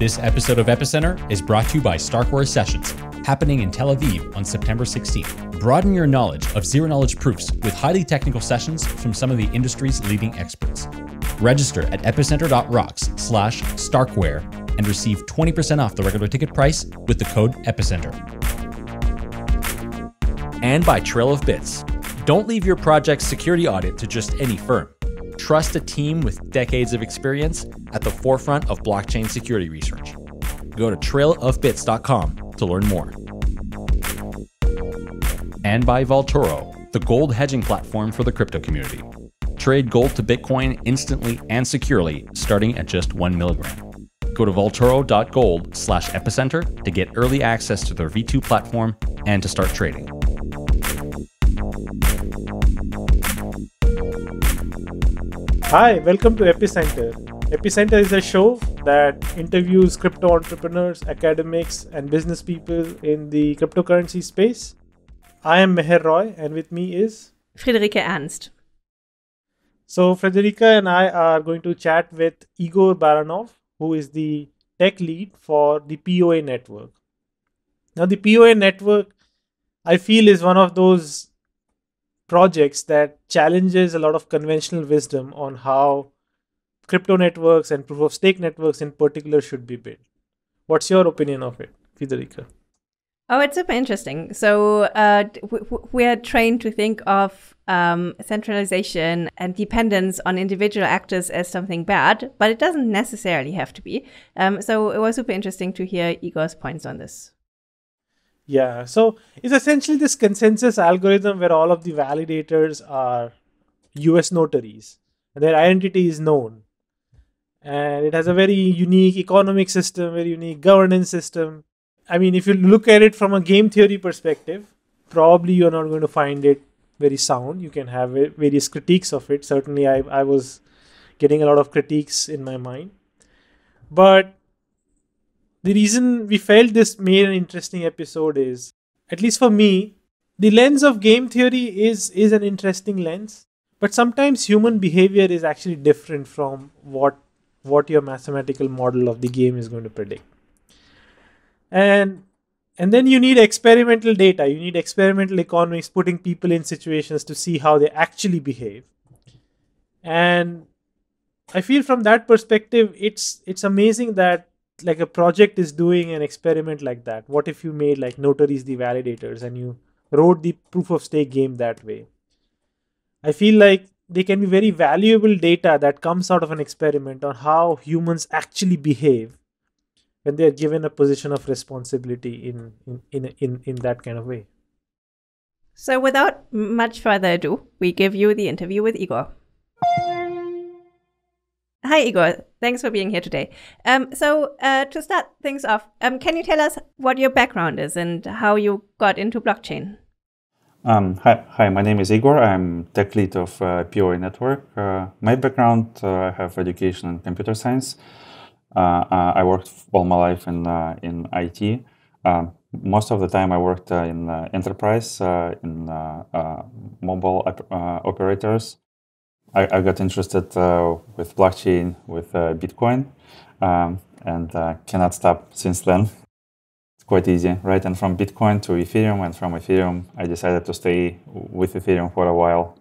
This episode of Epicenter is brought to you by Starkware Sessions, happening in Tel Aviv on September 16th. Broaden your knowledge of zero knowledge proofs with highly technical sessions from some of the industry's leading experts. Register at epicenter.rocks slash starkware and receive 20% off the regular ticket price with the code EPICENTER. And by Trail of Bits. Don't leave your project's security audit to just any firm. Trust a team with decades of experience at the forefront of blockchain security research. Go to trailofbits.com to learn more. And by Vaultoro, the gold hedging platform for the crypto community. Trade gold to Bitcoin instantly and securely, starting at just one milligram. Go to vaultoro.gold slash epicenter to get early access to their V2 platform and to start trading. Hi, welcome to Epicenter. Epicenter is a show that interviews crypto entrepreneurs, academics, and business people in the cryptocurrency space. I am Meher Roy, and with me is Friederike Ernst. So, Friederike and I are going to chat with Igor Barinov, who is the tech lead for the POA network. Now, the POA network, I feel, is one of those projects that challenges a lot of conventional wisdom on how crypto networks and proof of stake networks in particular should be built. What's your opinion of it, Friederike? Oh, it's super interesting. So uh, we are trained to think of um, centralization and dependence on individual actors as something bad, but it doesn't necessarily have to be. Um, so it was super interesting to hear Igor's points on this. Yeah, so it's essentially this consensus algorithm where all of the validators are US notaries and their identity is known. And it has a very unique economic system, very unique governance system. I mean, if you look at it from a game theory perspective, probably you're not going to find it very sound. You can have various critiques of it. Certainly, I, I was getting a lot of critiques in my mind. But the reason we felt this made an interesting episode is, at least for me, the lens of game theory is is an interesting lens, but sometimes human behavior is actually different from what what your mathematical model of the game is going to predict. And and then you need experimental data. You need experimental economics, putting people in situations to see how they actually behave. And I feel from that perspective, it's it's amazing that like a project is doing an experiment like that what if you made like notaries the validators and you wrote the proof of stake game that way? I feel like they can be very valuable data that comes out of an experiment on how humans actually behave when they're given a position of responsibility in in in in, in that kind of way. So without much further ado we give you the interview with igor Hi, Igor. Thanks for being here today. Um, so, uh, to start things off, um, can you tell us what your background is and how you got into blockchain? Um, hi, hi, my name is Igor. I'm tech lead of uh, POA Network. Uh, my background, uh, I have education in computer science. Uh, uh, I worked all my life in in IT. Um, most of the time, I worked in enterprise, in mobile op operators, I, I got interested uh, with blockchain, with uh, Bitcoin, um, and uh, cannot stop since then. It's quite easy, right? And from Bitcoin to Ethereum, and from Ethereum, I decided to stay with Ethereum for a while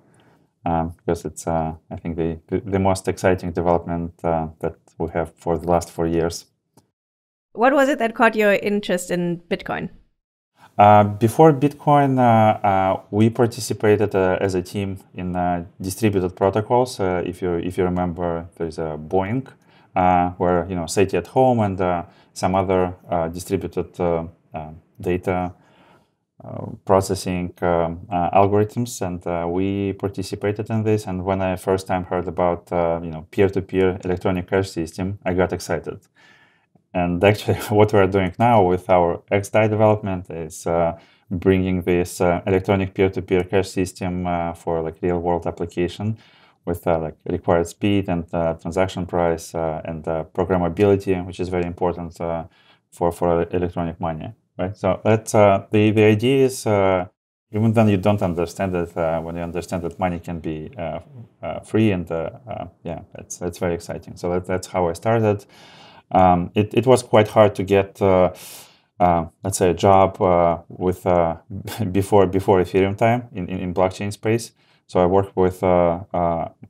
um, because it's, uh, I think, the, the most exciting development uh, that we have for the last four years. What was it that caught your interest in Bitcoin? Uh, before Bitcoin, uh, uh, we participated uh, as a team in uh, distributed protocols. If you if you remember, there's a BOINC, where you know SETI at home and some other distributed data processing um, algorithms, and we participated in this. And when I first time heard about you know peer-to-peer electronic cash system, I got excited. And actually, what we're doing now with our XDAI development is uh, bringing this uh, electronic peer-to-peer cash system uh, for like real-world application with uh, like required speed and uh, transaction price uh, and programmability, which is very important for for electronic money, right? So that's the the idea is even then you don't understand it when you understand that money can be free and yeah, that's that's very exciting. So that, that's how I started. Um, it, it was quite hard to get, uh, uh, let's say, a job uh, with uh, before before Ethereum time in, in, in, blockchain space. So I worked with uh,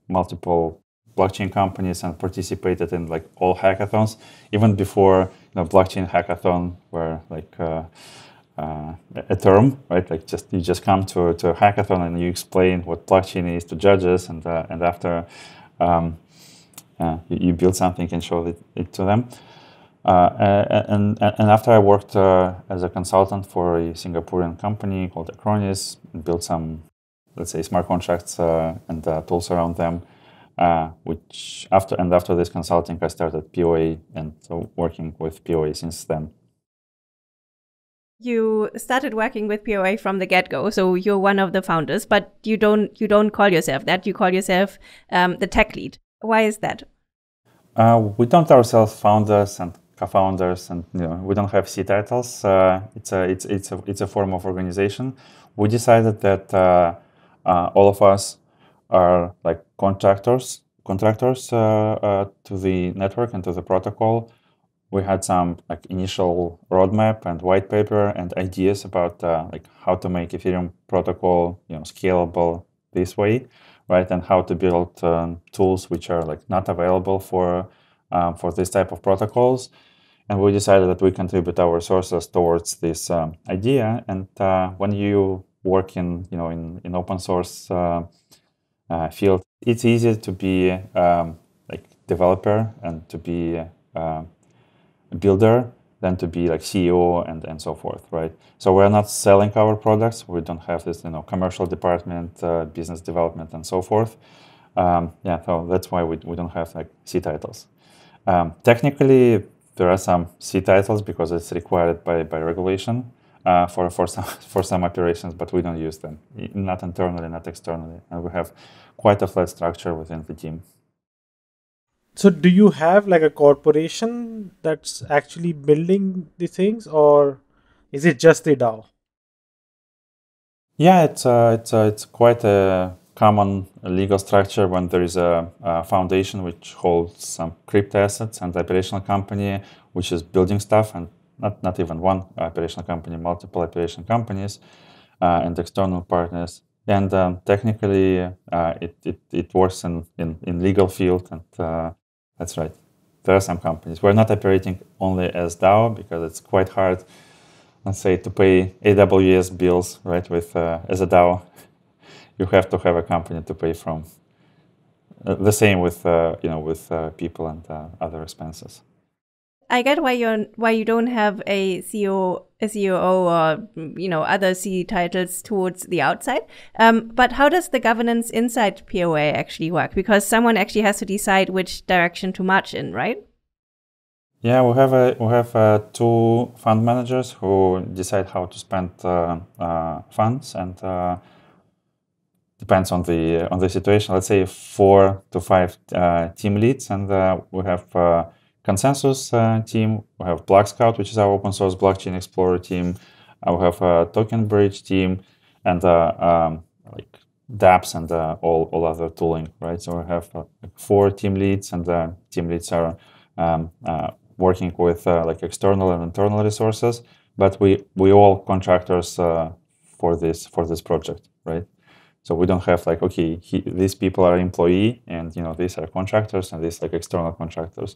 multiple blockchain companies and participated in like all hackathons, even before you know blockchain hackathon were like a term, right? Like just you just come to, to a hackathon and you explain what blockchain is to judges, and and after um, you, you, build something and show it, it to them. Uh, and, and after I worked uh, as a consultant for a Singaporean company called Acronis, built some, let's say, smart contracts and tools around them. Uh, which after and after this consulting, I started POA and so working with POA since then. You started working with POA from the get-go, so you're one of the founders, but you don't you don't call yourself that. You call yourself um, the tech lead. Why is that? Uh, we don't ourselves founders and co-founders, and you know, we don't have C titles. Uh, it's a it's it's a it's a form of organization. We decided that uh, uh all of us are like contractors contractors uh, uh, to the network and to the protocol. We had some like initial roadmap and white paper and ideas about like how to make Ethereum protocol you know scalable this way right? And how to build um, tools which are like not available for um, for this type of protocols. And we decided that we contribute our resources towards this um, idea. And uh, when you work in you know in, in open source uh, uh, field, it's easy to be um, like developer and to be uh, a builder than to be like CEO and, and so forth, right? So we're not selling our products. We don't have this, you know, commercial department, uh, business development, and so forth. Um, yeah, so that's why we, we don't have like C titles. Um, technically, there are some C titles because it's required by, by regulation uh, for, for, some, for some operations, but we don't use them, not internally, not externally. And we have quite a flat structure within the team. So, do you have like a corporation that's actually building the things, or is it just the DAO? Yeah, it's uh, it's uh, it's quite a common legal structure when there is a, a, foundation which holds some crypto assets and the operational company which is building stuff and not not even one operational company, multiple operational companies uh, and external partners. And um, technically, uh, it, it, it works in, in, in legal field and uh, that's right. There are some companies. We're not operating only as DAO because it's quite hard, let's say, to pay AWS bills, right? With uh, as a DAO, you have to have a company to pay from. Uh, the same with uh, you know with uh, people and uh, other expenses. I get why you why you don't have a CEO, a COO, or you know other C titles towards the outside. Um, but how does the governance inside POA actually work? Because someone actually has to decide which direction to march in, right? Yeah, we have a, we have uh, two fund managers who decide how to spend uh, uh, funds, and uh, depends on the on the situation. Let's say four to five uh, team leads, and uh, we have consensus uh, team. We have Block Scout, which is our open source blockchain explorer team. Uh, we have a Token Bridge team, and uh, um, like dApps and uh, all, all other tooling, right? So we have uh, four team leads, and the team leads are um, uh, working with like external and internal resources. But we we all contractors for this for this project, right? So we don't have like okay, he, these people are employee, and you know these are contractors, and these like external contractors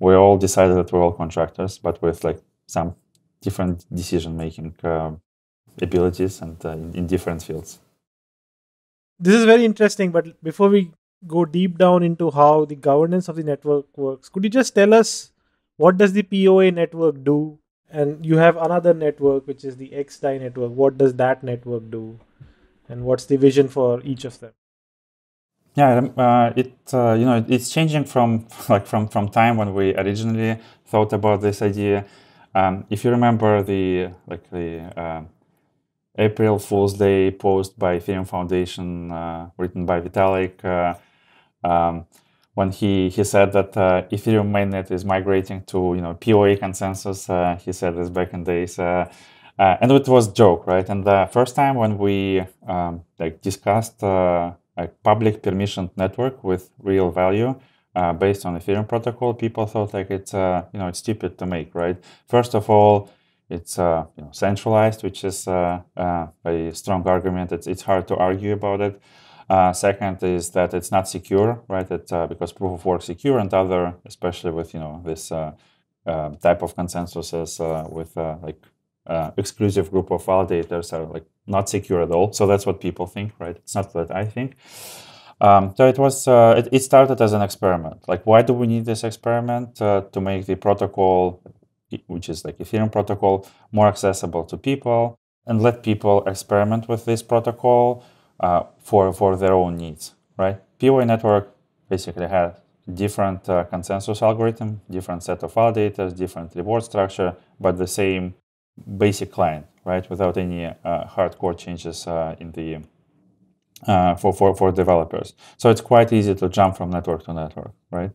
we all decided that we're all contractors, but with like some different decision making uh, abilities and uh, in, in, different fields. This is very interesting. But before we go deep down into how the governance of the network works, could you just tell us what does the POA network do? And you have another network, which is the XDAI network. What does that network do? And what's the vision for each of them? Yeah, uh, it uh, you know it's changing from like from from time when we originally thought about this idea. Um, if you remember the like the uh, April Fool's Day post by Ethereum Foundation uh, written by Vitalik, uh, um, when he he said that uh, Ethereum mainnet is migrating to you know POA consensus. he said this back in days. and it was joke, right? And the first time when we um, like discussed a public permissioned network with real value uh, based on Ethereum protocol, people thought like it's uh, you know it's stupid to make, right? First of all, it's uh, you know centralized, which is uh, uh, a strong argument. It's it's hard to argue about it. Uh, second is that it's not secure, right? It, because proof of work secure and other, especially with you know this type of consensuses with like exclusive group of validators are like not secure at all. So that's what people think, right? It's not what I think. Um, so it was uh, it, it, started as an experiment. Like, why do we need this experiment uh, to make the protocol, which is like Ethereum protocol, more accessible to people and let people experiment with this protocol uh, for for their own needs, right? POA network basically has different uh, consensus algorithm, different set of validators, different reward structure, but the same basic client, right? Without any uh, hardcore changes uh, in the uh, for, for, for developers. So it's quite easy to jump from network to network, right?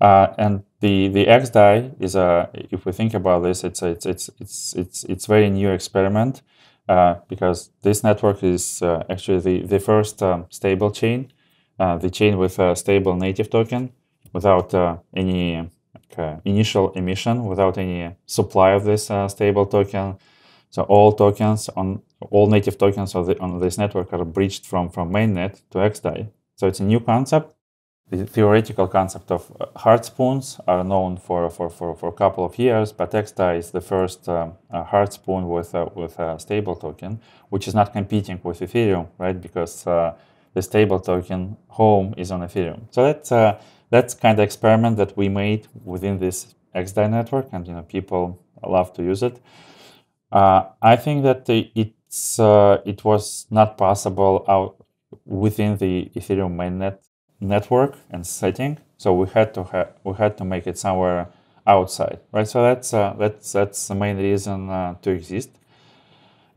Uh, and the the XDAI is a if we think about this, it's a, it's it's it's it's it's very new experiment uh, because this network is actually the the first um, stable chain, the chain with a stable native token without any initial emission, without any supply of this stable token. So all tokens on all native tokens the, on this network are breached from, from mainnet to XDAI. So it's a new concept. The theoretical concept of uh, hard spoons are known for, for, for, for a couple of years, but XDAI is the first um, uh, hard spoon with a, with a stable token, which is not competing with Ethereum, right? Because uh, the stable token home is on Ethereum. So that's uh, that's kind of experiment that we made within this XDAI network, and you know people love to use it. Uh, I think that the, it uh, it was not possible out within the Ethereum mainnet network and setting. So we had to ha- we had to make it somewhere outside, right? So that's uh, that's that's the main reason uh, to exist.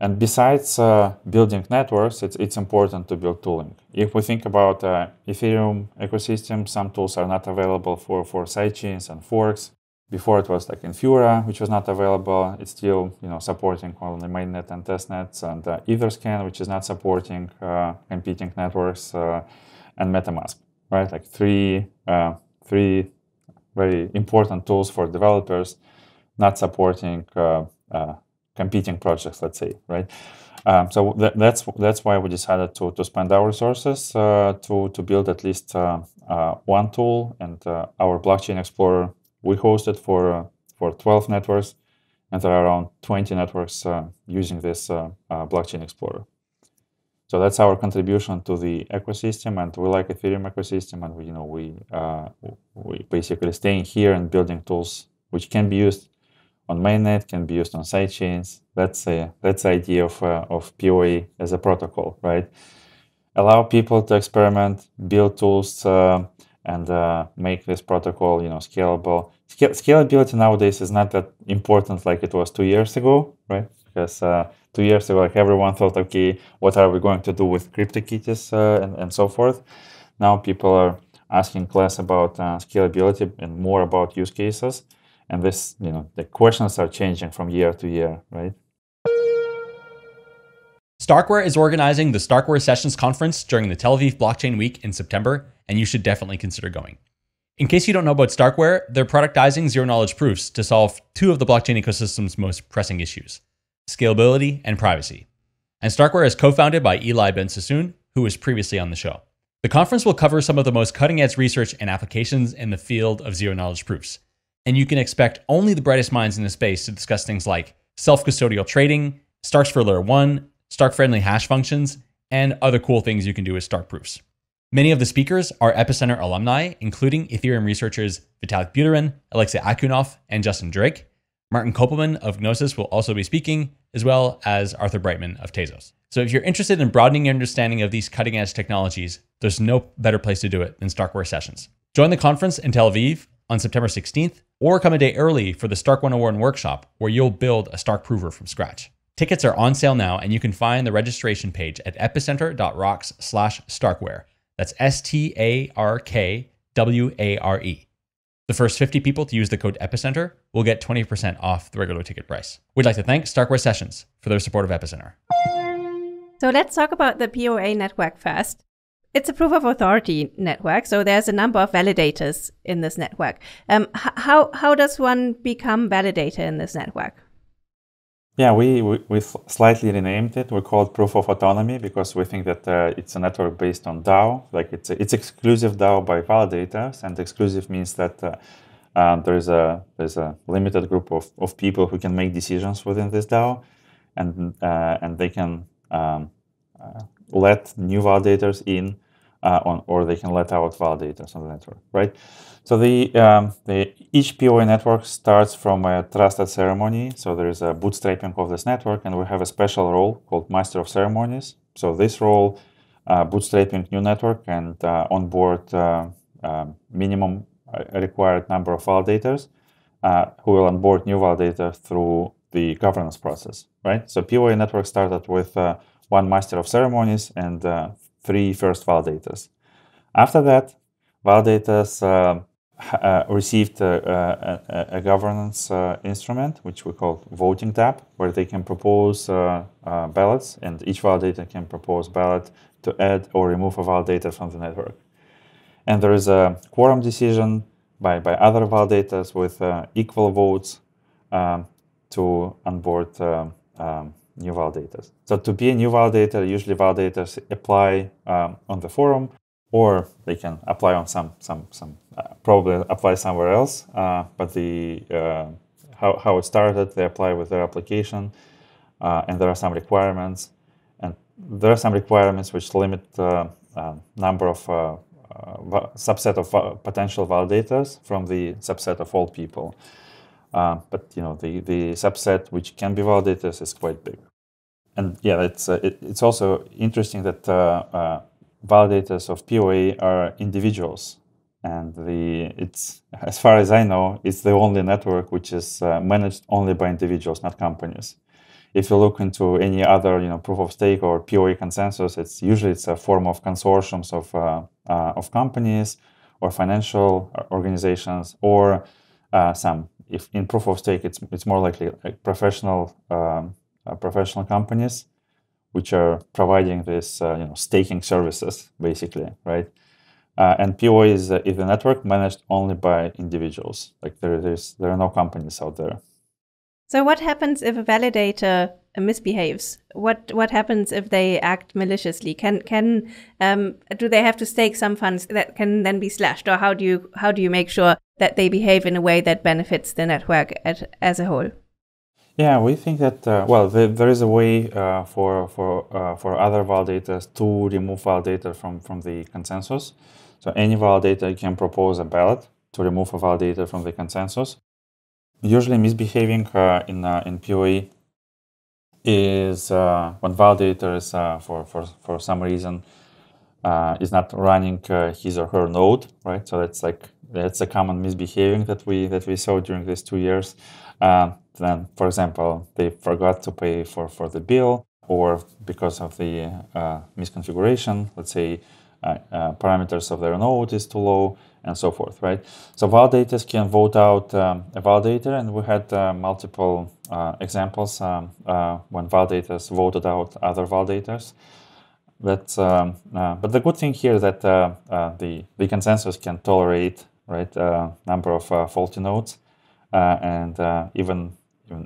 And besides uh, building networks, it's it's important to build tooling. If we think about uh, Ethereum ecosystem, some tools are not available for for sidechains and forks. Before it was like Infura, which was not available. It's still you know supporting only mainnet and testnets, and uh, Etherscan, which is not supporting uh, competing networks, uh, and MetaMask. Right, like three uh, three very important tools for developers, not supporting competing projects. Let's say right. Um, so th- that's that's why we decided to, to spend our resources uh, to to build at least uh, uh, one tool, and our blockchain explorer we hosted for uh, for 12 networks, and there are around 20 networks uh, using this uh, blockchain explorer. So that's our contribution to the ecosystem, and we like Ethereum ecosystem, and we, you know, we we basically staying here and building tools which can be used on mainnet, can be used on sidechains. That's a that's the idea of uh, of POA as a protocol, right? Allow people to experiment, build tools, uh, and uh, make this protocol, you know, scalable. Scal- scalability nowadays is not that important like it was two years ago, right? Because uh, two years ago, like everyone thought, okay, what are we going to do with CryptoKitties uh, and, and so forth? Now people are asking less about uh, scalability and more about use cases. And this, you know, the questions are changing from year to year, right? Starkware is organizing the Starkware Sessions Conference during the Tel Aviv Blockchain Week in September, and you should definitely consider going. In case you don't know about Starkware, they're productizing zero knowledge proofs to solve two of the blockchain ecosystem's most pressing issues scalability and privacy. And Starkware is co founded by Eli Ben Sasson, who was previously on the show. The conference will cover some of the most cutting edge research and applications in the field of zero knowledge proofs. And you can expect only the brightest minds in the space to discuss things like self custodial trading, Starks for Layer 1, Stark friendly hash functions, and other cool things you can do with Stark proofs. Many of the speakers are Epicenter alumni, including Ethereum researchers Vitalik Buterin, Alexei Akhunov, and Justin Drake. Martin Köppelmann of Gnosis will also be speaking, as well as Arthur Breitman of Tezos. So if you're interested in broadening your understanding of these cutting edge technologies, there's no better place to do it than Starkware Sessions. Join the conference in Tel Aviv on September 16th, or come a day early for the Stark 101 workshop, where you'll build a Stark prover from scratch. Tickets are on sale now, and you can find the registration page at epicenter.rocks slash starkware. That's S T A R K W A R E. The first 50 people to use the code EPICENTER will get 20% off the regular ticket price. We'd like to thank Starkware Sessions for their support of Epicenter. So let's talk about the POA network first. It's a proof of authority network, so there's a number of validators in this network. Um, how how does one become validator in this network? Yeah, we, we, we slightly renamed it. We call it proof of autonomy because we think that uh, it's a network based on DAO. Like it's it's exclusive DAO by validators, and exclusive means that uh, uh, there's a there's a limited group of, of people who can make decisions within this DAO, and uh, and they can um, uh, let new validators in uh, on, or they can let out validators on the network, right? So the, um, the each POA network starts from a trusted ceremony. So there is a bootstrapping of this network, and we have a special role called Master of Ceremonies. So this role, uh, bootstrapping new network and uh, onboard uh, um, minimum uh, required number of validators, uh, who will onboard new validators through the governance process, right? So POA network started with one master of ceremonies and uh, three first validators. After that, validators uh, uh, received a, a, a governance uh, instrument, which we call voting tab, where they can propose uh, uh, ballots, and each validator can propose ballot to add or remove a validator from the network. And there is a quorum decision by, by other validators with equal votes um, to onboard um, um, new validators. So to be a new validator, usually validators apply um, on the forum, or they can apply on some some some uh, probably apply somewhere else. Uh, but the uh, how how it started, they apply with their application, uh, and there are some requirements, and there are some requirements which limit the uh, number of uh, subset of potential validators from the subset of all people. but you know the, the subset which can be validated is quite big and yeah, it's uh, it, it's also interesting that uh, uh, validators of POA are individuals, and the it's as far as I know, it's the only network which is uh, managed only by individuals, not companies. If you look into any other, you know, proof of stake or POA consensus, it's usually it's a form of consortiums of uh, of companies or financial organizations or some. If in proof of stake, it's it's more likely like professional. Um, professional companies which are providing this uh, you know staking services basically right? Uh, and POA is, is a network managed only by individuals. Like there is there are no companies out there. So what happens if a validator misbehaves? What what happens if they act maliciously? Can can um, do they have to stake some funds that can then be slashed? Or how do you how do you make sure that they behave in a way that benefits the network at, as a whole yeah, we think that uh, well, the, there is a way uh, for for uh, for other validators to remove validator from from the consensus. So any validator can propose a ballot to remove a validator from the consensus. Usually, misbehaving uh, in uh, in POA is uh, when validator is for for for some reason is not running his or her node, right? So that's like that's a common misbehaving that we that we saw during these two years. Uh, then, for example, they forgot to pay for, for the bill, or because of the uh, misconfiguration, let's say uh, uh, parameters of their node is too low, and so forth, right? So validators can vote out um, a validator, and we had uh, multiple uh, examples um, when validators voted out other validators. That's, um, but the good thing here is that the, the consensus can tolerate right number of faulty nodes. Uh, and uh, even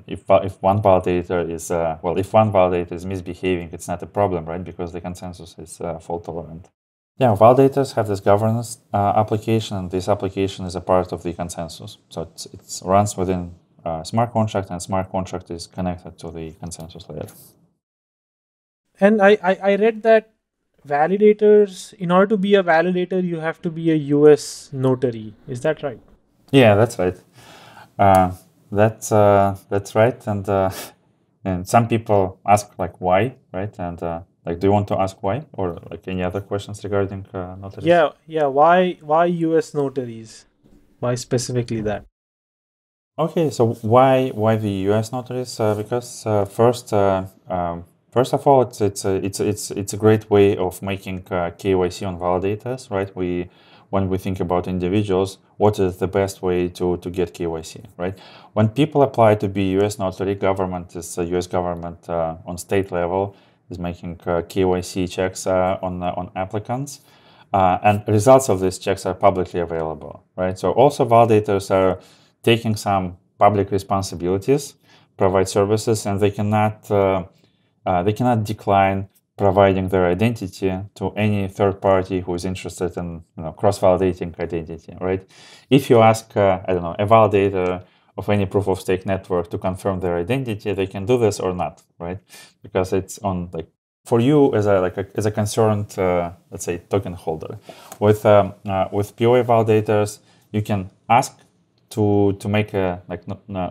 if, if one validator is uh, well if one validator is misbehaving it's not a problem right? Because the consensus is fault tolerant. Yeah validators have this governance application and this application is a part of the consensus. So it's, it runs within smart contract and smart contract is connected to the consensus layer. And I, I, I read that validators in order to be a validator you have to be a us notary. Is that right? Yeah that's right. Uh, that's uh, that's right, and uh, and some people ask like why, right? And uh, like, do you want to ask why, or like any other questions regarding uh, notaries? Yeah, yeah. Why why U.S. notaries? Why specifically that? Okay, so why why the U.S. notaries? Uh, because uh, first, uh, um, first of all, it's it's a, it's it's it's a great way of making uh, KYC on validators, right? We when we think about individuals, what is the best way to, to get KYC, right? When people apply to be US notary, government is US government uh, on state level, is making KYC checks on on applicants. Uh, and results of these checks are publicly available, right? So also validators are taking some public responsibilities, provide services, and they cannot uh, uh, they cannot decline providing their identity to any third party who is interested in you know, cross-validating identity, right? If you ask, uh, I don't know, a validator of any proof of stake network to confirm their identity, they can do this or not, right? Because it's on like for you as a like a, as a concerned uh, let's say token holder with um, uh, with POA validators you can ask to to make a like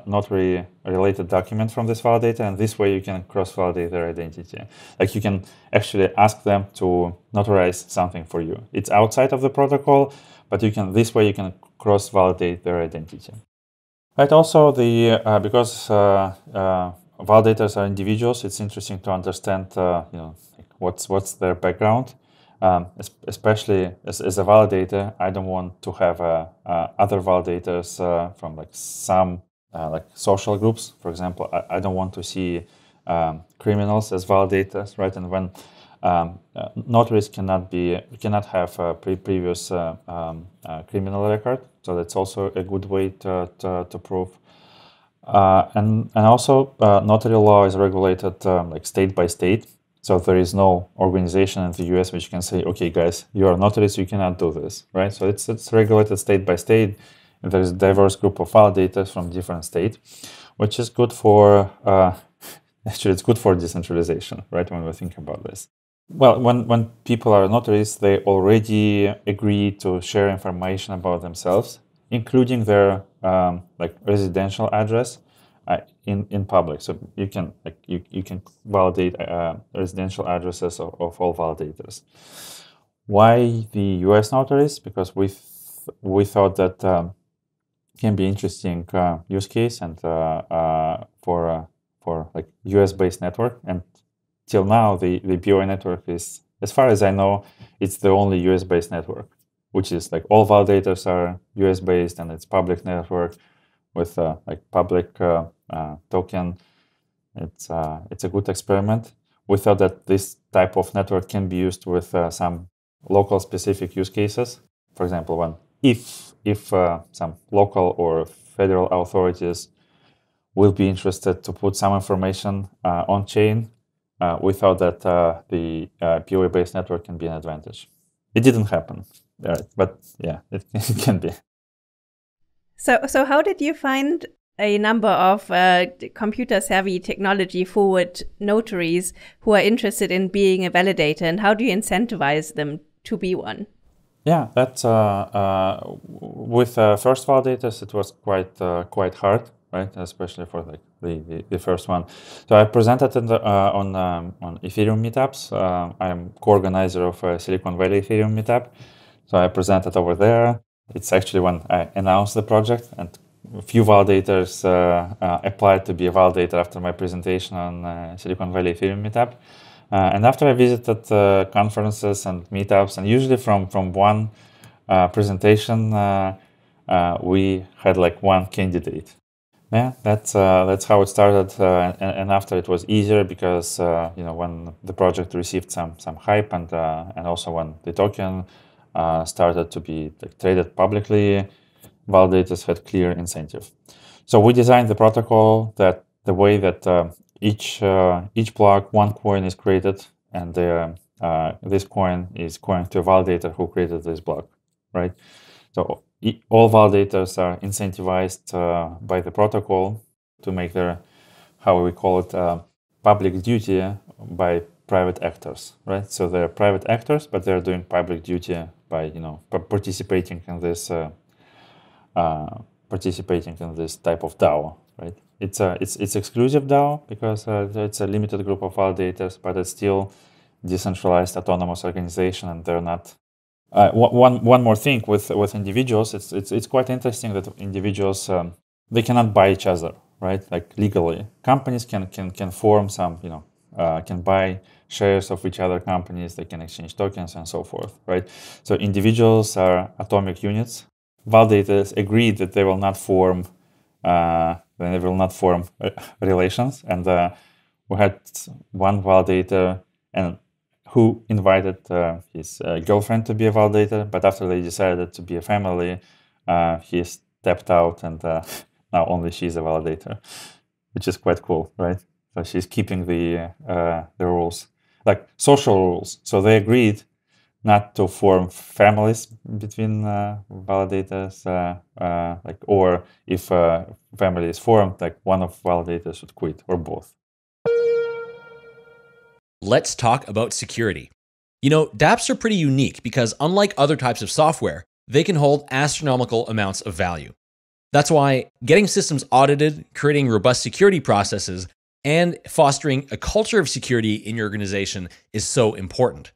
notary related document from this validator and this way you can cross validate their identity. Like you can actually ask them to notarize something for you. It's outside of the protocol but you can this way you can cross validate their identity. Right also the uh, because uh, uh, validators are individuals, it's interesting to understand, uh, you know, what's what's their background. Um, especially as, as, a validator, I don't want to have uh, uh, other validators uh, from like some uh, like social groups. For example, I, I don't want to see um, criminals as validators, right? And when um, uh, notaries cannot be cannot have a pre- previous um, criminal record, so that's also a good way to, to, to prove uh, and and also uh, notary law is regulated um, like state by state. So there is no organization in the U.S. which can say, okay, guys, you are notaries, you cannot do this, right? So it's it's regulated state by state. There is a diverse group of validators from different states, which is good for uh, actually it's good for decentralization, right? When we think about this. Well, when when people are notaries, they already agree to share information about themselves including their um, like residential address uh, in in public. So you can like you, you can validate uh, residential addresses of, of, all validators. Why the U.S. notaries? Because we we thought that um, can be interesting uh, use case and uh, uh, for for like U.S. based network. And till now, the the POA network is, as far as I know, it's the only U.S. based network which is like all validators are US based and it's public network with uh, like public uh, token. It's uh, it's a good experiment. We thought that this type of network can be used with uh, some local specific use cases. For example, when if if uh, some local or federal authorities will be interested to put some information on chain, we thought that the POA based network can be an advantage. It didn't happen right. But yeah, it, it can be. So, so how did you find a number of uh, computer savvy technology forward notaries who are interested in being a validator, and how do you incentivize them to be one? Yeah, that's uh, uh, with uh, first validators. It was quite uh, quite hard, right? Especially for like the, the, the, first one. So I presented the, uh, on um, on Ethereum meetups. I am co-organizer of Silicon Valley Ethereum meetup, so I presented over there. It's actually when I announced the project, and a few validators uh, uh, applied to be a validator after my presentation on uh, Silicon Valley Ethereum Meetup. Uh, and after I visited uh, conferences and meetups, and usually from from one uh, presentation, we had like one candidate. Yeah, that's that's how it started, and, and, after it was easier because you know when the project received some some hype and and also when the token uh, started to be like, traded publicly, validators had clear incentive. So we designed the protocol that the way that uh, each uh, each block one coin is created, and the, uh, this coin is going to a validator who created this block, right? So all validators are incentivized uh, by the protocol to make their how we call it uh, public duty by private actors, right? So they're private actors, but they're doing public duty by you know participating in this uh, participating in this type of DAO, right? It's a it's it's exclusive DAO because uh, it's a limited group of validators, but it's still decentralized autonomous organization, and they're not. Uh, one one more thing with with individuals, it's it's it's quite interesting that individuals um, they cannot buy each other, right? Like legally, companies can can can form some you know uh, can buy shares of each other companies, they can exchange tokens and so forth, right? So individuals are atomic units. Validators agree that they will not form, uh, they will not form uh, relations, and uh, we had one validator and who invited uh, his uh, girlfriend to be a validator, but after they decided to be a family, uh, he stepped out and now only she's a validator, which is quite cool, right? So she's keeping the the rules, like social rules. So they agreed not to form families between uh, validators, like or if a family is formed, like one of validators should quit or both let's talk about security. You know, dApps are pretty unique because, unlike other types of software, they can hold astronomical amounts of value. That's why getting systems audited, creating robust security processes, and fostering a culture of security in your organization is so important.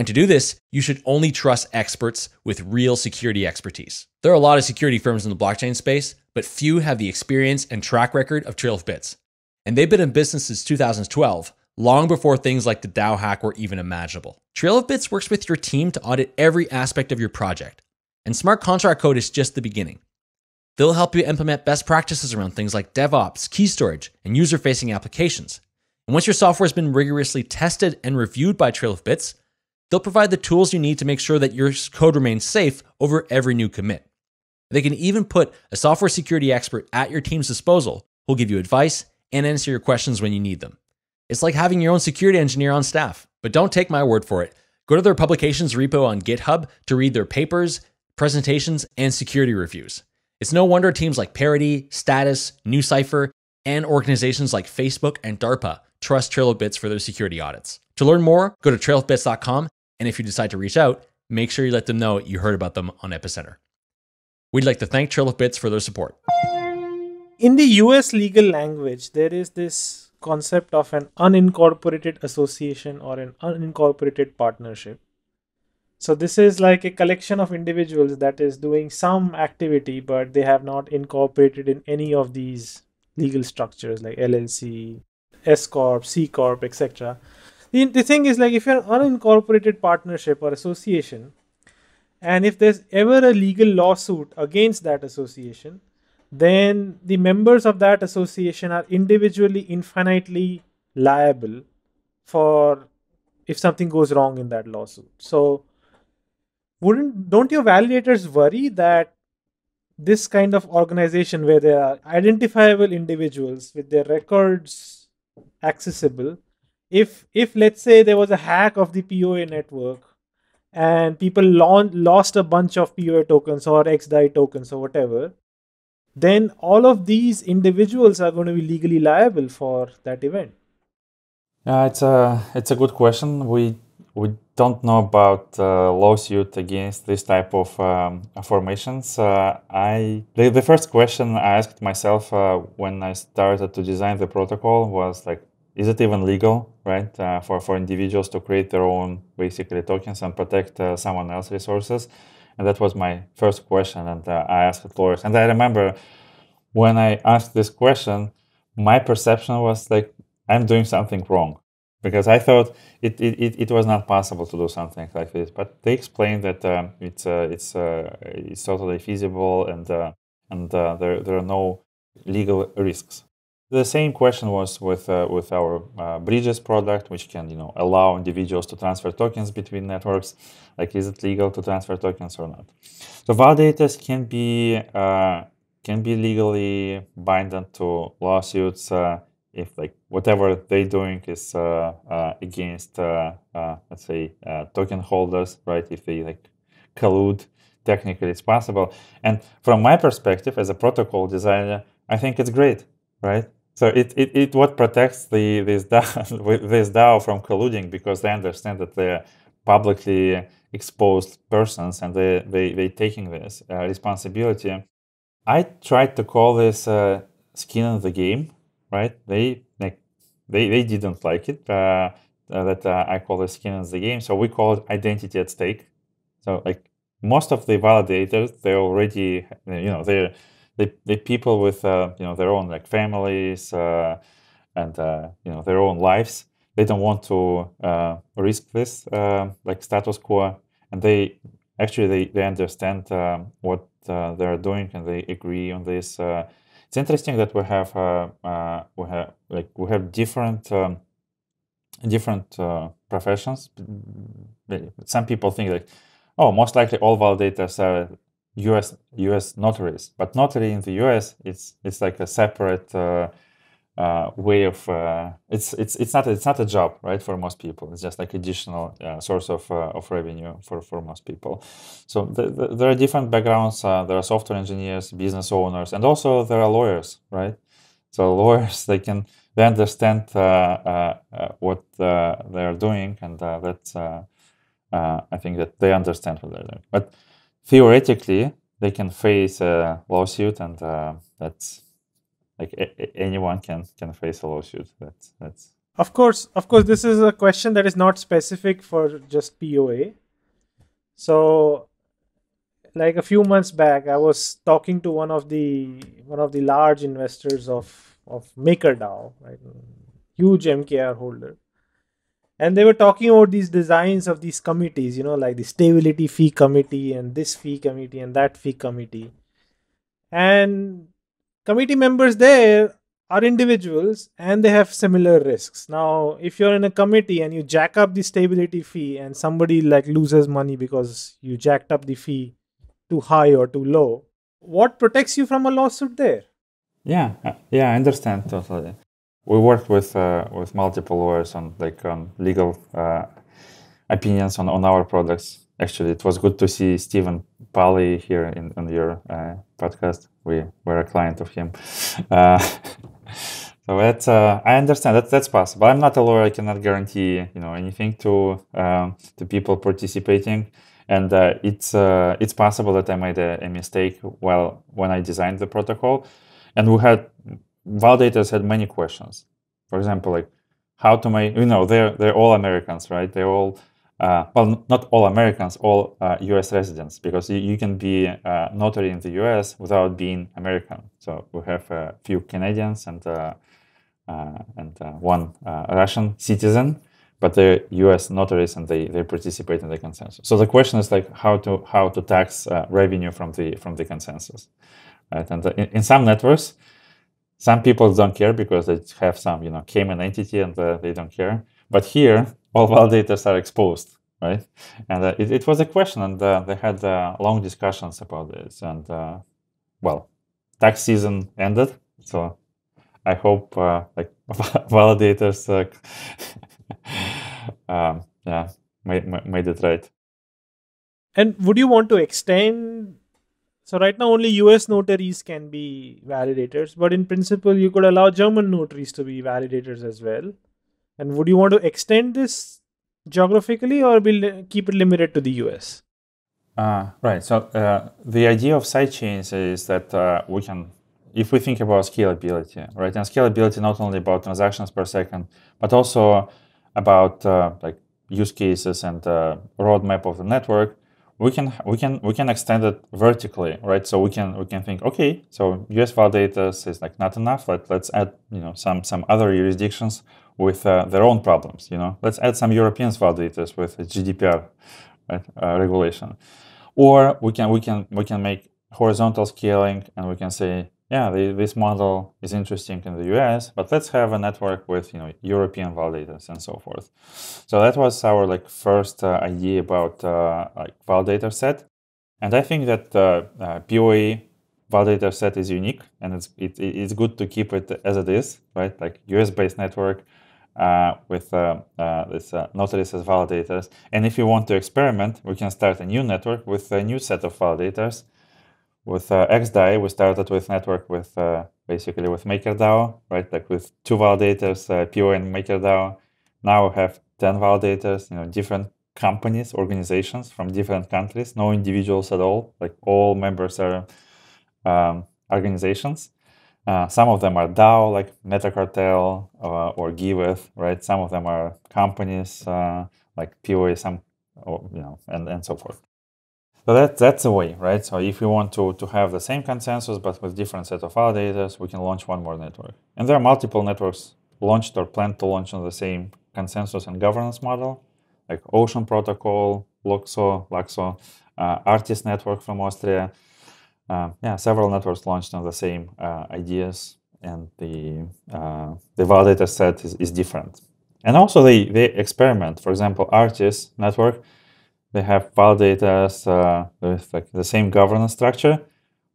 And to do this, you should only trust experts with real security expertise. There are a lot of security firms in the blockchain space, but few have the experience and track record of Trail of Bits. And they've been in business since 2012, long before things like the DAO hack were even imaginable. Trail of Bits works with your team to audit every aspect of your project, and smart contract code is just the beginning. They'll help you implement best practices around things like DevOps, key storage, and user facing applications. And once your software has been rigorously tested and reviewed by Trail of Bits, they'll provide the tools you need to make sure that your code remains safe over every new commit. They can even put a software security expert at your team's disposal who'll give you advice and answer your questions when you need them. It's like having your own security engineer on staff. But don't take my word for it. Go to their publications repo on GitHub to read their papers, presentations, and security reviews. It's no wonder teams like Parity, Status, NuCypher, and organizations like Facebook and DARPA trust Trail of Bits for their security audits. To learn more, go to trailofbits.com, and if you decide to reach out, make sure you let them know you heard about them on Epicenter. We'd like to thank Trail Bits for their support. In the US legal language, there is this concept of an unincorporated association or an unincorporated partnership. So this is like a collection of individuals that is doing some activity, but they have not incorporated in any of these legal structures like LLC, S corp, C corp, etc. The, the thing is like if you're an unincorporated partnership or association, and if there's ever a legal lawsuit against that association, then the members of that association are individually infinitely liable for if something goes wrong in that lawsuit. So wouldn't don't your validators worry that this kind of organization where there are identifiable individuals with their records accessible if if let's say there was a hack of the POA network and people lost a bunch of POA tokens or XDAI tokens or whatever then all of these individuals are going to be legally liable for that event. Yeah, it's a it's a good question. We we don't know about uh, lawsuit against this type of um, formations. Uh, I the, the first question I asked myself uh, when I started to design the protocol was like, is it even legal, right, uh, for for individuals to create their own basically tokens and protect uh, someone else's resources? And that was my first question. And uh, I asked lawyers. And I remember when I asked this question, my perception was like, I'm doing something wrong. Because I thought it, it, it, was not possible to do something like this. But they explained that um, it's, uh, it's, uh, it's totally feasible and, uh, and there, there are no legal risks. The same question was with uh, with our uh, bridges product, which can you know allow individuals to transfer tokens between networks. Like, is it legal to transfer tokens or not? So validators can be uh, can be legally binding to lawsuits uh, if like whatever they're doing is uh, uh, against let's say token holders, right? If they like collude, technically it's possible. And from my perspective as a protocol designer, I think it's great, right? So it, it, it what protects the this DAO, this DAO from colluding because they understand that they're publicly exposed persons and they they they taking this uh, responsibility. I tried to call this uh, skin in the game, right? They like they they didn't like it uh, uh that uh, I call it skin in the game. So we call it identity at stake. So like most of the validators, they already you know they're they they people with uh, you know their own like families uh, and uh, you know their own lives. They don't want to uh, risk this uh, like status quo, and they actually they they understand um, what uh, they're doing and they agree on this it's interesting that we have uh, uh, we have like we have different um, different uh, professions. Some people think like, oh, most likely all validators are U.S. U.S. notaries, but notary in the U.S. it's it's like a separate uh, uh, way of uh, it's it's it's not it's not a job right for most people. It's just like additional uh, source of uh, of revenue for for most people. So the, the, there are different backgrounds. Uh, there are software engineers, business owners, and also there are lawyers, right? So lawyers they can they understand what they are doing, and that's I think that they understand what they're doing, but theoretically they can face a lawsuit and uh, that's like a- anyone can can face a lawsuit. That's that's of course of course this is a question that is not specific for just poa so like a few months back i was talking to one of the one of the large investors of of makerdao right? Huge mkr holder and they were talking about these designs of these committees you know like the stability fee committee and this fee committee and that fee committee. And committee members there are individuals and they have similar risks. Now if you're in a committee and you jack up the stability fee and somebody like loses money because you jacked up the fee too high or too low what protects you from a lawsuit there? Yeah yeah i understand totally we worked with uh, with multiple lawyers on like on legal uh, opinions on, on our products. Actually, it was good to see Stephen Palley here in on your uh, podcast. We were a client of him. Uh, so that's uh, I understand that that's possible. I'm not a lawyer. I cannot guarantee you know anything to um, to people participating. And uh, it's it's possible that I made a, a mistake while when I designed the protocol, and we had validators had many questions. For example, like how to make, you know, they're, they're all Americans, right? They're all, uh, well, not all Americans, all uh, US residents, because you, you can be a notary in the US without being American. So we have a few Canadians and, uh, uh and uh, one uh, Russian citizen, but they're US notaries and they, they participate in the consensus. So the question is like how to, how to tax revenue from the, from the consensus. Right? And in, in some networks, some people don't care because they have some, you know, Cayman entity and uh, they don't care. But here, all validators are exposed, right? And uh, it, it, was a question, and uh, they had uh, long discussions about this. And uh, well, tax season ended, so I hope like validators, um, yeah, made, made it right. And would you want to extend so right now only US notaries can be validators, but in principle you could allow German notaries to be validators as well. And would you want to extend this geographically or will keep it limited to the US? Uh, right. So uh, the idea of sidechains is that uh, we can, if we think about scalability, right, and scalability not only about transactions per second, but also about uh, like use cases and uh, roadmap of the network we can we can we can extend it vertically, right? So we can we can think, okay, so US validators is like not enough. Let let's add you know some some other jurisdictions with uh, their own problems. You know, let's add some European validators with GDPR right, uh, regulation, or we can we can we can make horizontal scaling and we can say yeah, the, this model is interesting in the US, but let's have a network with you know European validators and so forth. So that was our like first uh, idea about uh, like validator set, and I think that uh, uh POA validator set is unique, and it's it, it's good to keep it as it is, right? Like US based network uh, with uh, this notaries as validators, and if you want to experiment, we can start a new network with a new set of validators with uh, XDAI, we started with network with uh, basically with MakerDAO, right? Like with two validators, uh, PO and MakerDAO. Now we have 10 validators, you know, different companies, organizations from different countries, no individuals at all. Like all members are um, organizations. Uh, some of them are DAO, like MetaCartel uh, or Giveth, right? Some of them are companies uh, like POA, some, or, you know, and, and so forth. So that, that's a way, right? So if we want to, to have the same consensus but with different set of validators, we can launch one more network. And there are multiple networks launched or planned to launch on the same consensus and governance model, like Ocean Protocol, Luxo, Laxo, uh, ARTIS Network from Austria, uh, yeah, several networks launched on the same uh, ideas, and the uh, the validator set is, is different. And also they, they experiment. For example, ARTIS network, they have validators uh, with like the same governance structure,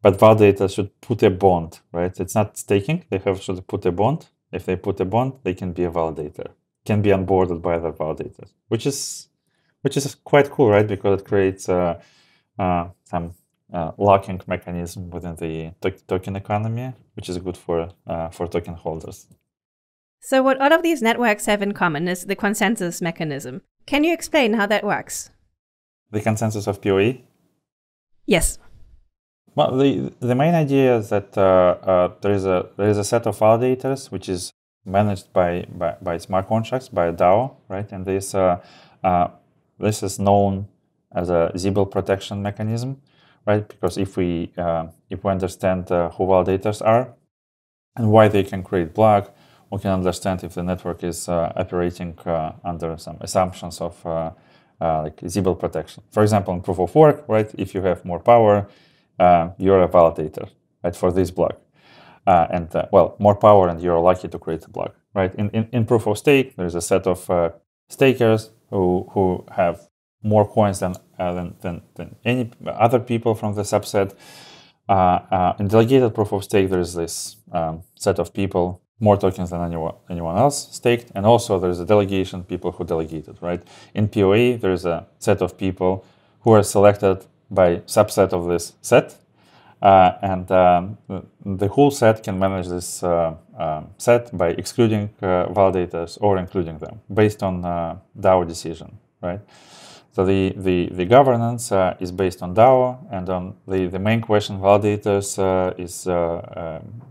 but validators should put a bond, right? It's not staking. They have should put a bond. If they put a bond, they can be a validator, can be onboarded by other validators, which is which is quite cool, right? Because it creates uh, uh, some uh, locking mechanism within the to- token economy, which is good for for token holders. So, what all of these networks have in common is the consensus mechanism. Can you explain how that works? The consensus of POA. Yes. Well, the the main idea is that uh, uh, there is a there is a set of validators which is managed by by, by smart contracts by a DAO, right? And this uh, uh, this is known as a Sybil protection mechanism, right? Because if we uh, if we understand uh, who validators are and why they can create block, we can understand if the network is operating under some assumptions of like Sybil protection. For example, in proof of work, right? If you have more power uh, you're a validator, right, for this block. Uh, and uh, well, more power, and you're lucky to create a block, right? In, in, in proof of stake, there's a set of uh, stakers who who have more coins than, uh, than, than, than any other people from the subset. Uh, in delegated proof of stake, there's this um, set of people more tokens than anyone anyone else staked, and also there's a delegation people who delegated, right? In POA, there's a set of people who are selected by subset of this set. Uh, and um, the whole set can manage this uh, uh, set by excluding uh, validators or including them based on uh, DAO decision, right? So the, the, the governance uh, is based on DAO and on the, the main question validators is um,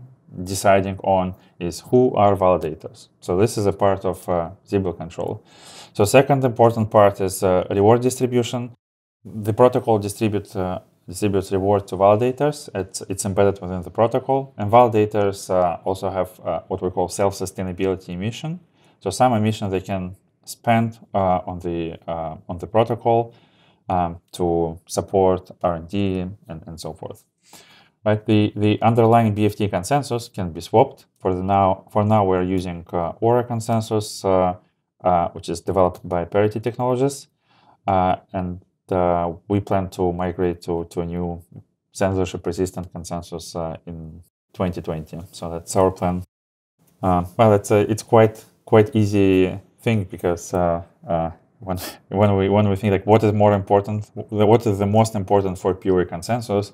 deciding on is who are validators. So this is a part of uh, Sybil control. So second important part is reward distribution the protocol distributes uh, distributes reward to validators. It's, it's embedded within the protocol, and validators uh, also have uh, what we call self-sustainability emission. So some emission they can spend uh, on the uh, on the protocol um, to support R&D and, and so forth. Right, the, the underlying BFT consensus can be swapped. For the now, for now, we're using uh, Aura consensus, which is developed by Parity Technologies, and uh, we plan to migrate to, to a new censorship resistant consensus uh, in 2020. So that's our plan. Uh, well, it's it's quite quite easy thing because uh, uh, when when we when we think like what is more important, what is the most important for pure consensus,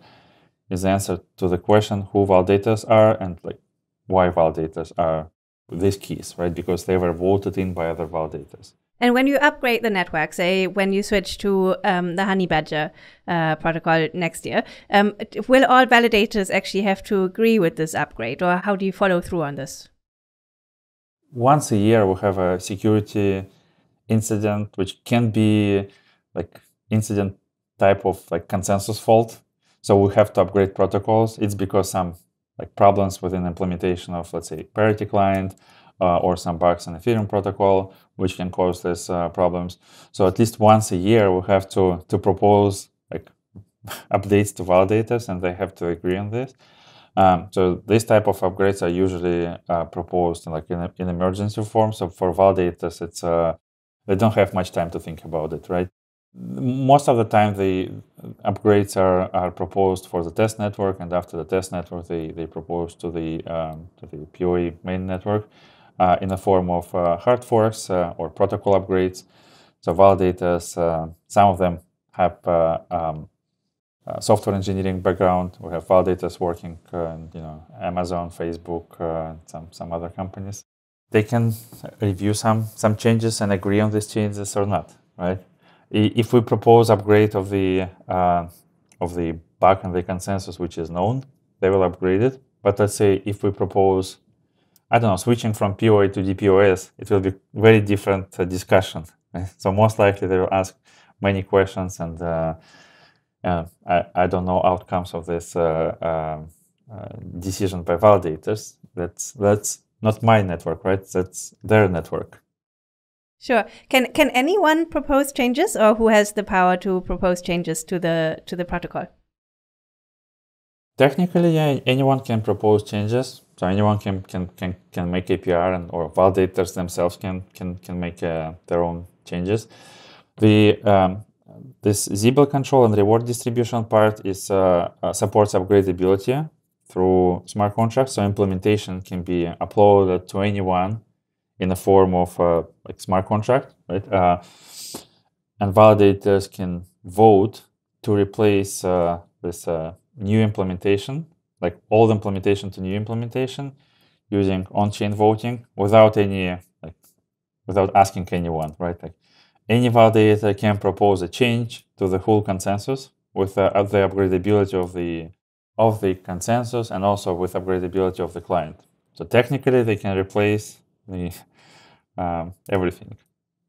is the answer to the question who validators are and like why validators are these keys, right? Because they were voted in by other validators. And when you upgrade the network, say when you switch to um, the Honeybadger uh, protocol next year, um, will all validators actually have to agree with this upgrade, or how do you follow through on this? Once a year, we have a security incident, which can be like incident type of like consensus fault. So we have to upgrade protocols. It's because some like problems within implementation of let's say parity client uh, or some bugs in Ethereum protocol, which can cause these uh, problems. So at least once a year, we have to to propose like updates to validators, and they have to agree on this. Um, so this type of upgrades are usually uh, proposed like in, in emergency form. So for validators, it's uh, they don't have much time to think about it, right? Most of the time, the upgrades are, are proposed for the test network, and after the test network, they, they propose to the um, to the POA main network uh, in the form of uh, hard forks uh, or protocol upgrades. So validators, some of them have um, software engineering background. We have validators working, in, you know, Amazon, Facebook, some some other companies. They can review some some changes and agree on these changes or not, right? If we propose upgrade of the uh, of the bug and the consensus, which is known, they will upgrade it. But let's say if we propose I don't know, switching from POA to DPoS, it will be very different uh, discussion. So most likely they will ask many questions, and uh, uh, I, I don't know outcomes of this uh, uh, decision by validators. That's that's not my network, right? That's their network. Sure. Can can anyone propose changes, or who has the power to propose changes to the to the protocol? Technically, yeah, anyone can propose changes. So anyone can can can, can make APR and or validators themselves can can can make uh, their own changes. The um, this Sybil control and reward distribution part is uh, uh, supports upgradability through smart contracts. So implementation can be uploaded to anyone in the form of uh, like smart contract, right? Uh, and validators can vote to replace uh, this uh, new implementation, like old implementation to new implementation, using on-chain voting without any like without asking anyone, right? Like any validator can propose a change to the whole consensus with uh, the upgradability of the of the consensus and also with upgradability of the client. So technically, they can replace the um, everything.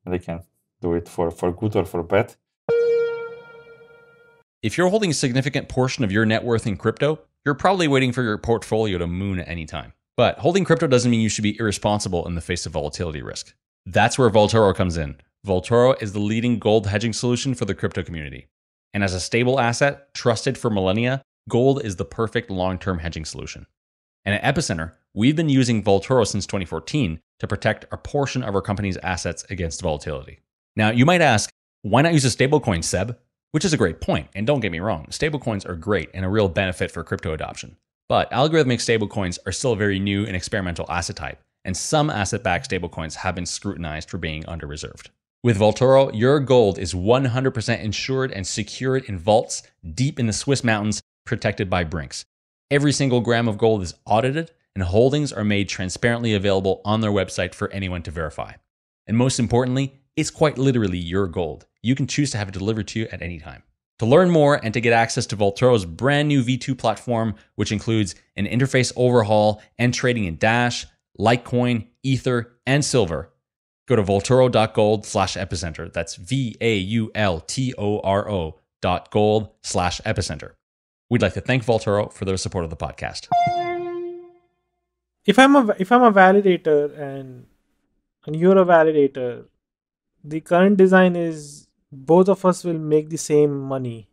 They can do it for, for good or for bad. If you're holding a significant portion of your net worth in crypto, you're probably waiting for your portfolio to moon at any time. But holding crypto doesn't mean you should be irresponsible in the face of volatility risk. That's where Vaultoro comes in. Vaultoro is the leading gold hedging solution for the crypto community. And as a stable asset trusted for millennia, gold is the perfect long term hedging solution. And at Epicenter, we've been using Vaultoro since 2014 to protect a portion of our company's assets against volatility. Now, you might ask, why not use a stablecoin, Seb? Which is a great point, and don't get me wrong, stablecoins are great and a real benefit for crypto adoption. But algorithmic stablecoins are still a very new and experimental asset type, and some asset backed stablecoins have been scrutinized for being under reserved. With Vaultoro, your gold is 100% insured and secured in vaults deep in the Swiss mountains, protected by Brinks. Every single gram of gold is audited, and holdings are made transparently available on their website for anyone to verify. And most importantly, it's quite literally your gold. You can choose to have it delivered to you at any time. To learn more and to get access to Vaultoro's brand new V2 platform, which includes an interface overhaul and trading in Dash, Litecoin, Ether, and Silver, go to vaultoro.gold slash epicenter. That's V A U L T O R O dot gold slash epicenter. We'd like to thank Vaultoro for their support of the podcast. If I'm a if I'm a validator and and you're a validator, the current design is both of us will make the same money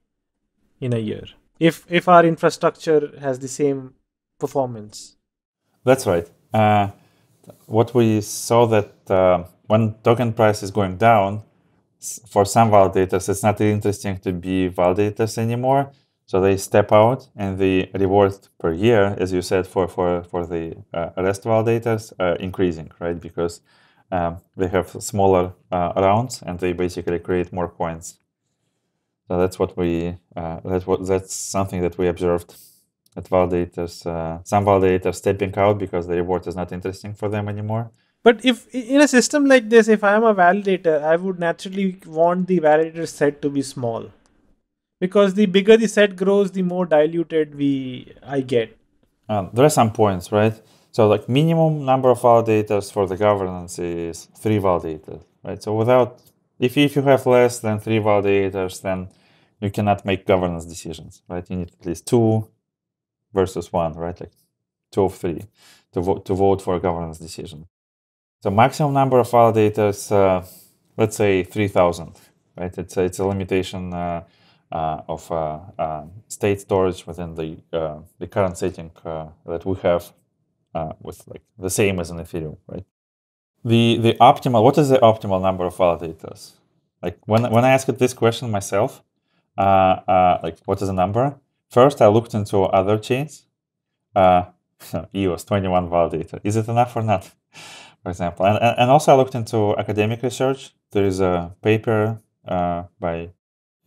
in a year. If if our infrastructure has the same performance. That's right. Uh, what we saw that uh, when token price is going down for some validators it's not interesting to be validators anymore so they step out and the reward per year as you said for for for the uh, rest validators are increasing right because um, they have smaller uh, rounds and they basically create more coins. So that's what we uh, that's what that's something that we observed at validators. Uh, some validators stepping out because the reward is not interesting for them anymore. But if in a system like this, if I am a validator, I would naturally want the validator set to be small, because the bigger the set grows, the more diluted we I get. Um, there are some points, right? So like minimum number of validators for the governance is three validators, right? So without, if, if you have less than three validators, then you cannot make governance decisions, right? You need at least two versus one, right? Like two of three to vote to vote for a governance decision. So maximum number of validators, uh, let's say 3,000, right? It's a, it's a limitation uh, of uh, uh, state storage within the uh, the current setting that we have uh, with like the same as in Ethereum, right? The the optimal what is the optimal number of validators? Like when when I asked this question myself, uh, uh, like what is the number? First, I looked into other chains. Uh, EOS 21 validator. Is it enough or not? For example, and and also I looked into academic research. There is a paper uh, by uh,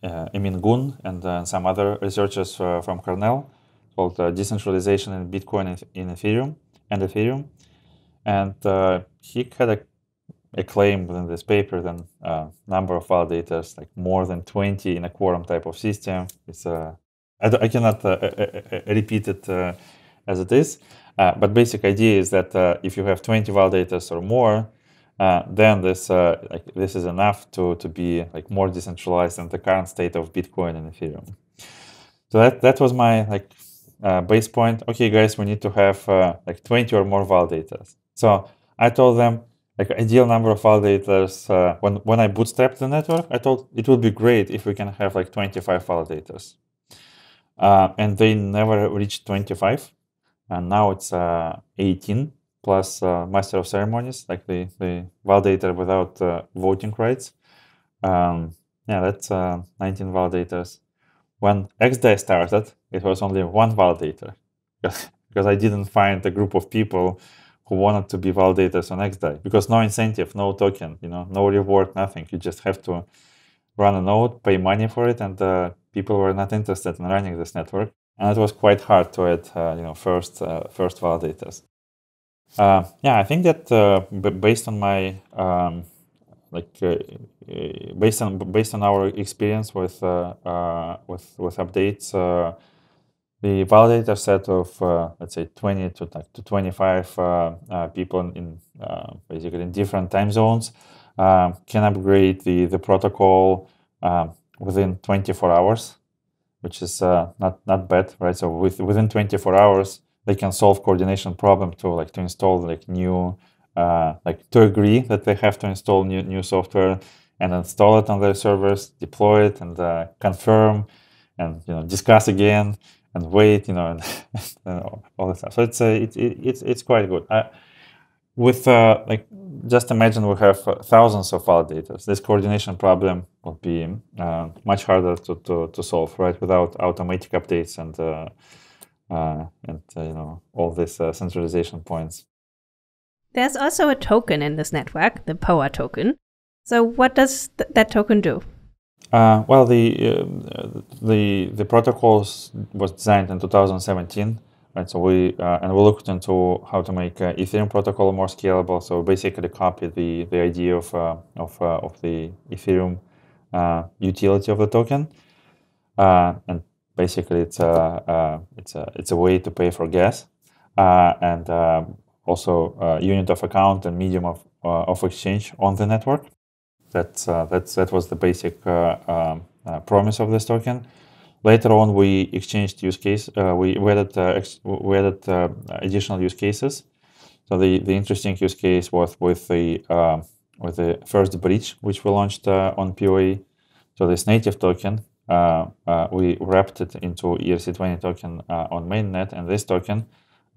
Emin Gun and uh, some other researchers uh, from Cornell called uh, Decentralization in Bitcoin in Ethereum and Ethereum. And uh, he had a, a, claim within this paper that uh, number of validators, like more than 20 in a quorum type of system. It's, uh, I, cannot uh, uh, uh, repeat it as it is. but basic idea is that if you have 20 validators or more, then this like this is enough to to be like more decentralized than the current state of Bitcoin and Ethereum. So that that was my like uh, base point, okay, guys, we need to have uh, like 20 or more validators. So I told them like ideal number of validators. Uh, when, when I bootstrapped the network, I told it would be great if we can have like 25 validators. and they never reached 25. And now it's 18 plus master of ceremonies, like the, the validator without voting rights. Um, yeah, that's 19 validators. When XDAI started, it was only one validator because I didn't find a group of people who wanted to be validators on XDAI because no incentive, no token, you know, no reward, nothing. You just have to run a node, pay money for it, and uh, people were not interested in running this network. And it was quite hard to add, uh, you know, first uh, first validators. Uh, yeah, I think that uh, based on my um, like uh, based on based on our experience with with with updates the validator set of uh, let's say 20 to, to 25 uh, uh, people in uh, basically in different time zones can upgrade the, the protocol within 24 hours which is uh, not not bad right? So with, within 24 hours they can solve coordination problem to like to install like new uh, like to agree that they have to install new new software and install it on their servers deploy it and confirm and you know discuss again and wait, you know, and, and all this stuff. So it's uh, it, it, it's it's quite good. With uh, like just imagine we have uh, thousands of validators. This coordination problem will be uh, much harder to, to, to solve, right? Without automatic updates and uh, uh, and you know all these centralization points. There's also a token in this network, the POA token. So what does th that token do? Uh, well, the uh, the the protocols was designed in 2017, right? So we uh, and we looked into how to make uh, Ethereum protocol more scalable. So basically, copied the the idea of uh, of uh, of the Ethereum utility of the token, and basically it's a it's a it's a way to pay for gas, and also unit of account and medium of of exchange on the network. That's, uh, that's, that was the basic uh, um, uh, promise of this token. Later on, we exchanged use case. we, we added, we added additional use cases. So the, the interesting use case was with the with the first bridge, which we launched on POA. So this native token, uh, uh, we wrapped it into ERC20 token uh, on mainnet, and this token,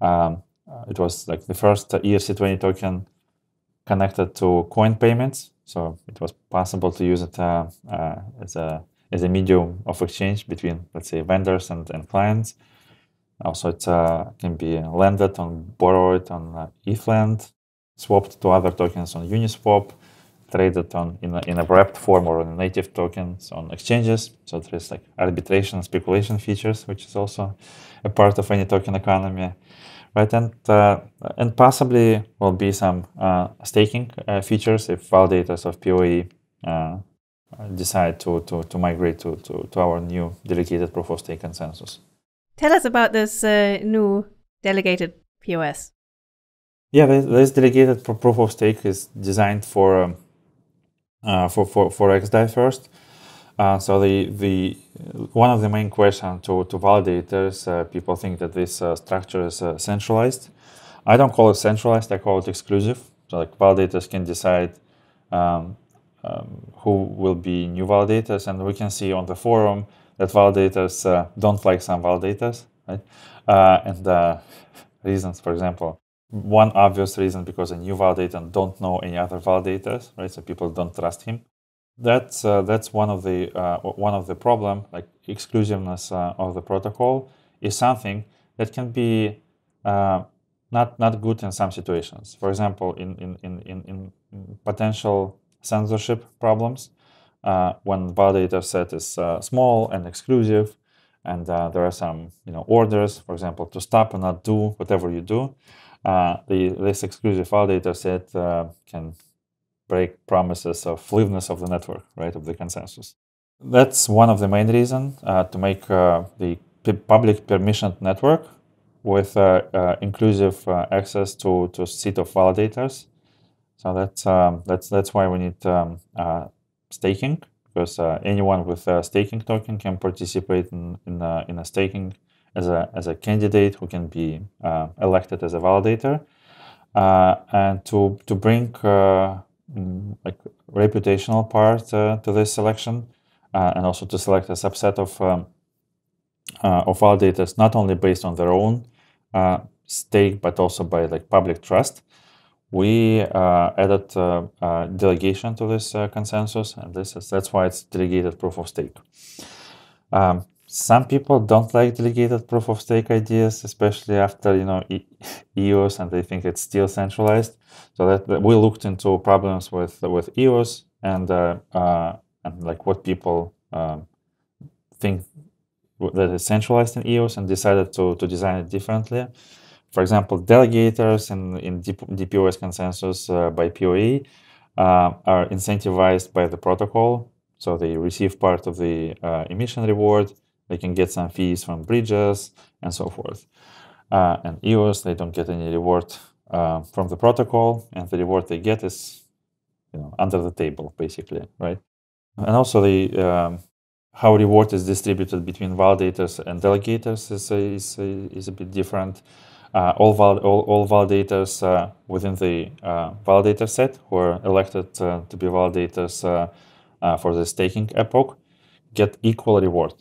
um, it was like the first ERC20 token connected to coin payments. So it was possible to use it uh, uh, as a as a medium of exchange between, let's say, vendors and, and clients. Also, it uh, can be lended on, borrowed on uh, ETHLend, swapped to other tokens on Uniswap, traded on in a, in a wrapped form or on native tokens on exchanges. So there is like arbitration and speculation features, which is also a part of any token economy right? And uh, and possibly will be some uh, staking uh, features if validators of POA uh, decide to, to, to migrate to, to, to our new delegated proof of stake consensus. Tell us about this uh, new delegated POS. Yeah, this, this delegated proof of stake is designed for um, uh, for for for XDAI first. Uh, so the the one of the main questions to, to validators, uh, people think that this uh, structure is uh, centralized. I don't call it centralized. I call it exclusive. So like validators can decide um, um, who will be new validators, and we can see on the forum that validators uh, don't like some validators, right? And reasons, for example, one obvious reason because a new validator don't know any other validators, right? So people don't trust him that's uh, that's one of the uh, one of the problem like exclusiveness uh, of the protocol is something that can be uh, not not good in some situations for example in in in, in, in potential censorship problems uh, when validator set is uh, small and exclusive and there are some you know orders for example to stop and not do whatever you do the this exclusive validator set can break promises of fluidness of the network, right, of the consensus. That's one of the main reasons uh, to make uh, the public permissioned network with uh, uh inclusive uh, access to, to set of validators. So that's, um, that's, that's why we need um, uh, staking, because anyone with a staking token can participate in, in, in a staking as a, as a candidate who can be elected as a validator. and to, to bring Mm, like reputational part uh, to this selection, uh, and also to select a subset of um, uh, of validators, not only based on their own uh, stake, but also by like public trust. We uh, added uh, delegation to this consensus, and this is that's why it's delegated proof of stake. Um, some people don't like delegated proof of stake ideas, especially after you know EOS, and they think it's still centralized. So that, that we looked into problems with with EOS and uh, uh, and like what people um, think that is centralized in EOS, and decided to to design it differently. For example, delegators in in DPoS consensus uh, by POA uh, are incentivized by the protocol, so they receive part of the uh, emission reward they can get some fees from bridges and so forth. Uh, and EOS, they don't get any reward uh, from the protocol, and the reward they get is, you know, under the table, basically, right? And also the um, how reward is distributed between validators and delegators is a, is a, is a bit different. Uh, all, val- all, all validators uh, within the uh, validator set who are elected uh, to be validators uh, for the staking epoch get equal reward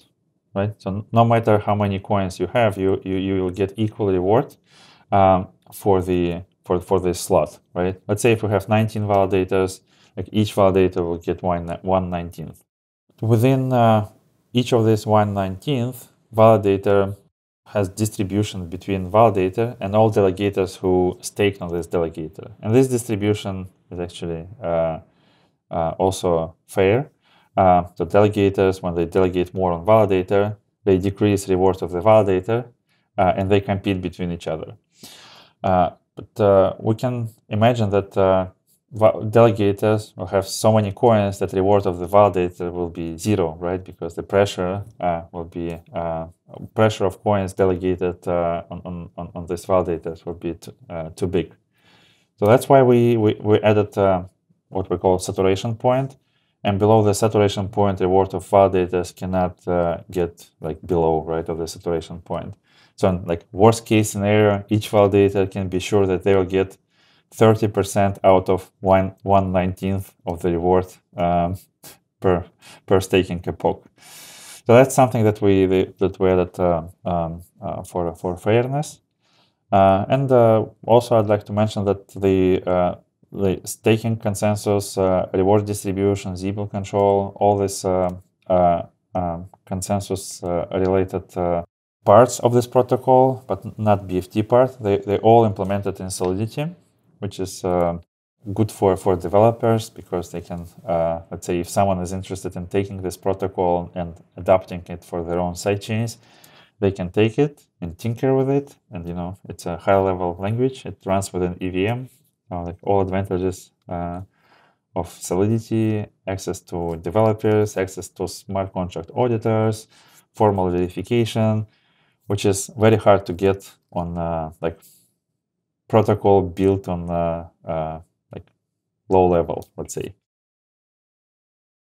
right? So no matter how many coins you have, you you, you will get equal reward um, for the for for this slot, right? Let's say if we have 19 validators, like each validator will get one one nineteenth. Within uh, each of these one nineteenth, validator has distribution between validator and all delegators who staked on this delegator, and this distribution is actually uh, uh, also fair uh, the delegators, when they delegate more on validator, they decrease rewards of the validator uh, and they compete between each other. Uh, but uh, we can imagine that uh, delegators will have so many coins that reward of the validator will be zero, right? Because the pressure uh, will be pressure of coins delegated on, on, on these validators will be too, too big. So that's why we, we, we added what we call saturation point and below the saturation point, the reward of validators cannot uh, get like below right of the saturation point. So, in, like worst case scenario, each validator can be sure that they will get 30% out of one one nineteenth of the reward um, per per staking epoch. So that's something that we that we added uh, um, uh, for for fairness. Uh, and uh, also, I'd like to mention that the uh, the staking consensus, uh, reward distribution, Sybil control, all these uh, uh, um, consensus related parts of this protocol, but not BFT part. They they all implemented in Solidity, which is good for for developers because they can uh, let's say if someone is interested in taking this protocol and adapting it for their own side chains they can take it and tinker with it. And you know it's a high level language. It runs with an evm uh, like all advantages uh, of Solidity, access to developers, access to smart contract auditors, formal verification, which is very hard to get on uh, like protocol built on like low level, let's say.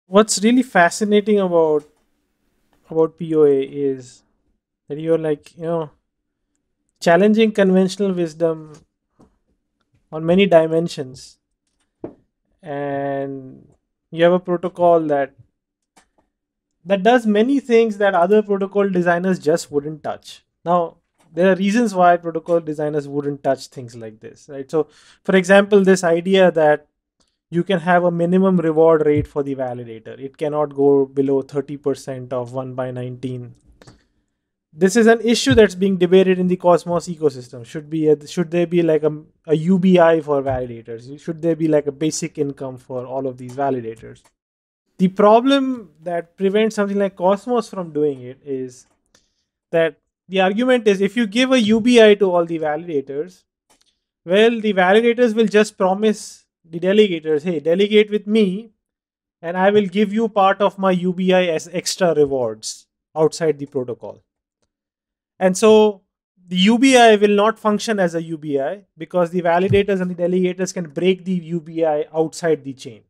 What's really fascinating about about POA is that you're like you know challenging conventional wisdom on many dimensions. And you have a protocol that that does many things that other protocol designers just wouldn't touch. Now there are reasons why protocol designers wouldn't touch things like this right? So for example this idea that you can have a minimum reward rate for the validator. It cannot go below 30% of 1 by 19 this is an issue that's being debated in the Cosmos ecosystem. Should be a, should there be like a, a UBI for validators? Should there be like a basic income for all of these validators? The problem that prevents something like Cosmos from doing it is that the argument is if you give a UBI to all the validators, well, the validators will just promise the delegators, hey, delegate with me, and I will give you part of my UBI as extra rewards outside the protocol and so the UBI will not function as a UBI because the validators and the delegators can break the UBI outside the chain.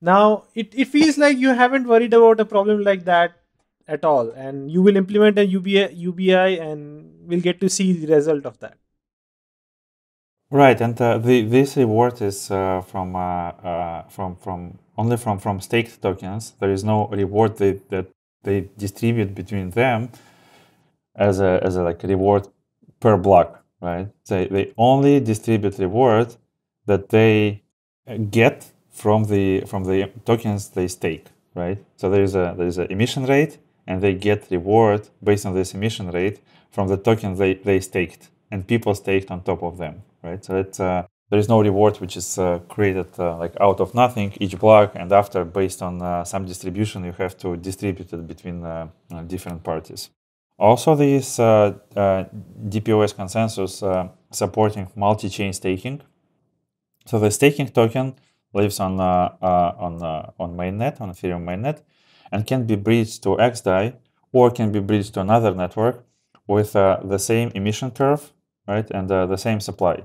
Now, it, it feels like you haven't worried about a problem like that at all, and you will implement a UBI, UBI and we'll get to see the result of that. Right, and uh, the, this reward is uh, from uh, uh from from only from from staked tokens. There is no reward that, that they distribute between them as a as a like reward per block, right? They they only distribute reward that they get from the from the tokens they stake, right? So there is a there is an emission rate, and they get reward based on this emission rate from the tokens they they staked, and people staked on top of them, right? So it's uh, there is no reward which is uh, created uh, like out of nothing each block, and after based on uh, some distribution, you have to distribute it between uh, uh, different parties. Also, this DPoS consensus supporting multi-chain staking. So the staking token lives on uh, uh, on uh, on mainnet on Ethereum mainnet, and can be bridged to XDAI or can be bridged to another network with the same emission curve, right, and the same supply.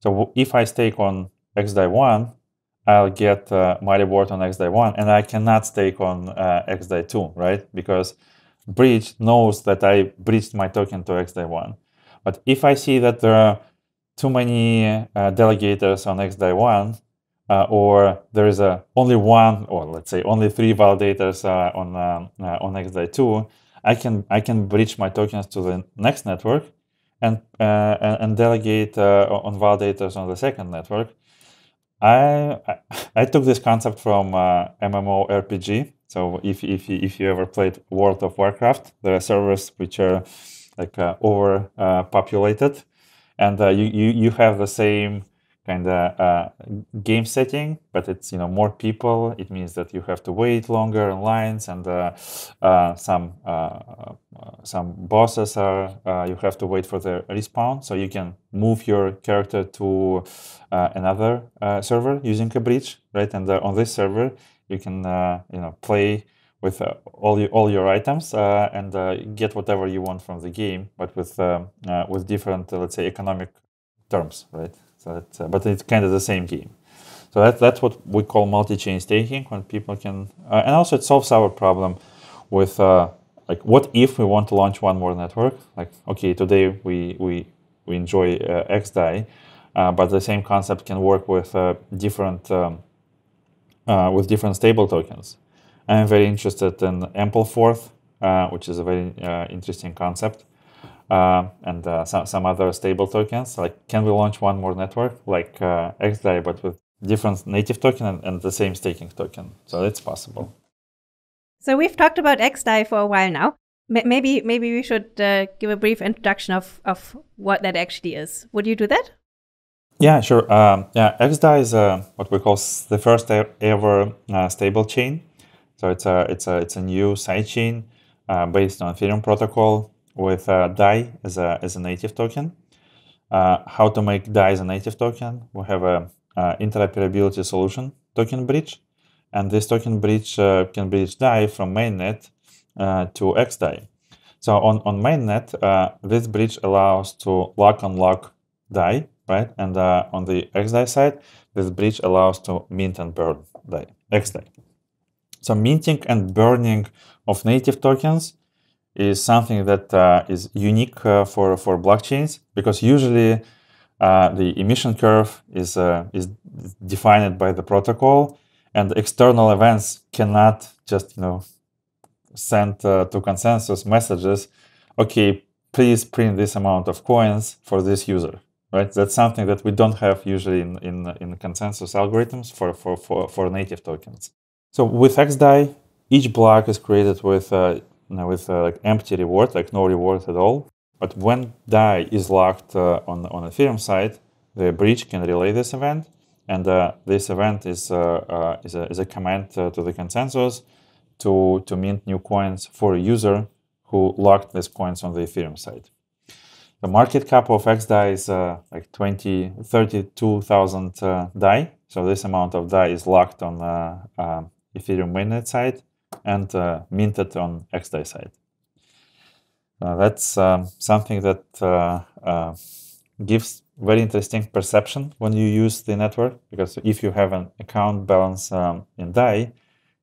So if I stake on XDAI one, I'll get uh, my reward on XDAI 1, and I cannot stake on uh, XDAI 2, right? Because Bridge knows that I bridged my token to XDAI 1. But if I see that there are too many uh, delegators on XDAI 1, uh, or there is a only one, or let's say only three validators uh, on uh, on XDAI two, I can I can bridge my tokens to the next network, and uh, and delegate on validators on the second network. I, I, I took this concept from MMORPG. So if if if you ever played World of Warcraft, there are servers which are like overpopulated, and you, you you have the same kind of uh, game setting, but it's you know more people. It means that you have to wait longer in lines, and uh, uh, some uh, uh, some bosses are uh, you have to wait for the respawn. So you can move your character to another server using a bridge, right? And on this server, you can you know play with all your all your items and get whatever you want from the game, but with with different let's say economic terms, right? So that, uh, but it's kind of the same game. So that, that's what we call multi-chain staking when people can, uh, and also it solves our problem with uh, like what if we want to launch one more network? Like okay, today we we we enjoy uh, XDAI, uh, but the same concept can work with uh, different um, with different stable tokens. I'm very interested in Ampleforth, which is a very interesting concept uh, and uh, some, some other stable tokens. Like, can we launch one more network like uh, XDAI, but with different native token and, and, the same staking token? So it's possible. So we've talked about XDAI for a while now. maybe maybe we should uh, give a brief introduction of, of what that actually is. Would you do that? Yeah, sure. Um, yeah, XDAI is uh, what we call the first ever uh, stable chain. So it's a it's a it's a new sidechain based on Ethereum protocol with uh, DAI as a, as a native token. Uh, how to make DAI as a native token? We have a uh, interoperability solution token bridge, and this token bridge uh, can bridge DAI from mainnet uh, to XDAI. So on, on mainnet, uh, this bridge allows to lock unlock DAI, right? And on the XDAI side, this bridge allows to mint and burn DAI, XDAI. So minting and burning of native tokens is something that uh, is unique uh, for, for blockchains because usually uh, the emission curve is, uh, is defined by the protocol and external events cannot just you know send uh, to consensus messages okay please print this amount of coins for this user right that's something that we don't have usually in, in, in consensus algorithms for, for, for, for native tokens so with xdai each block is created with uh, with uh, like empty reward, like no reward at all. But when DAI is locked uh, on on Ethereum side, the bridge can relay this event, and uh, this event is uh, uh, is, a, is a command to the consensus to to mint new coins for a user who locked these coins on the Ethereum side. The market cap of XDAI is like 20, 32,000 DAI. So this amount of DAI is locked on Ethereum mainnet side and uh, minted on XDAI side. Uh, that's um, something that uh, gives very interesting perception when you use the network because if you have an account balance um, in DAI,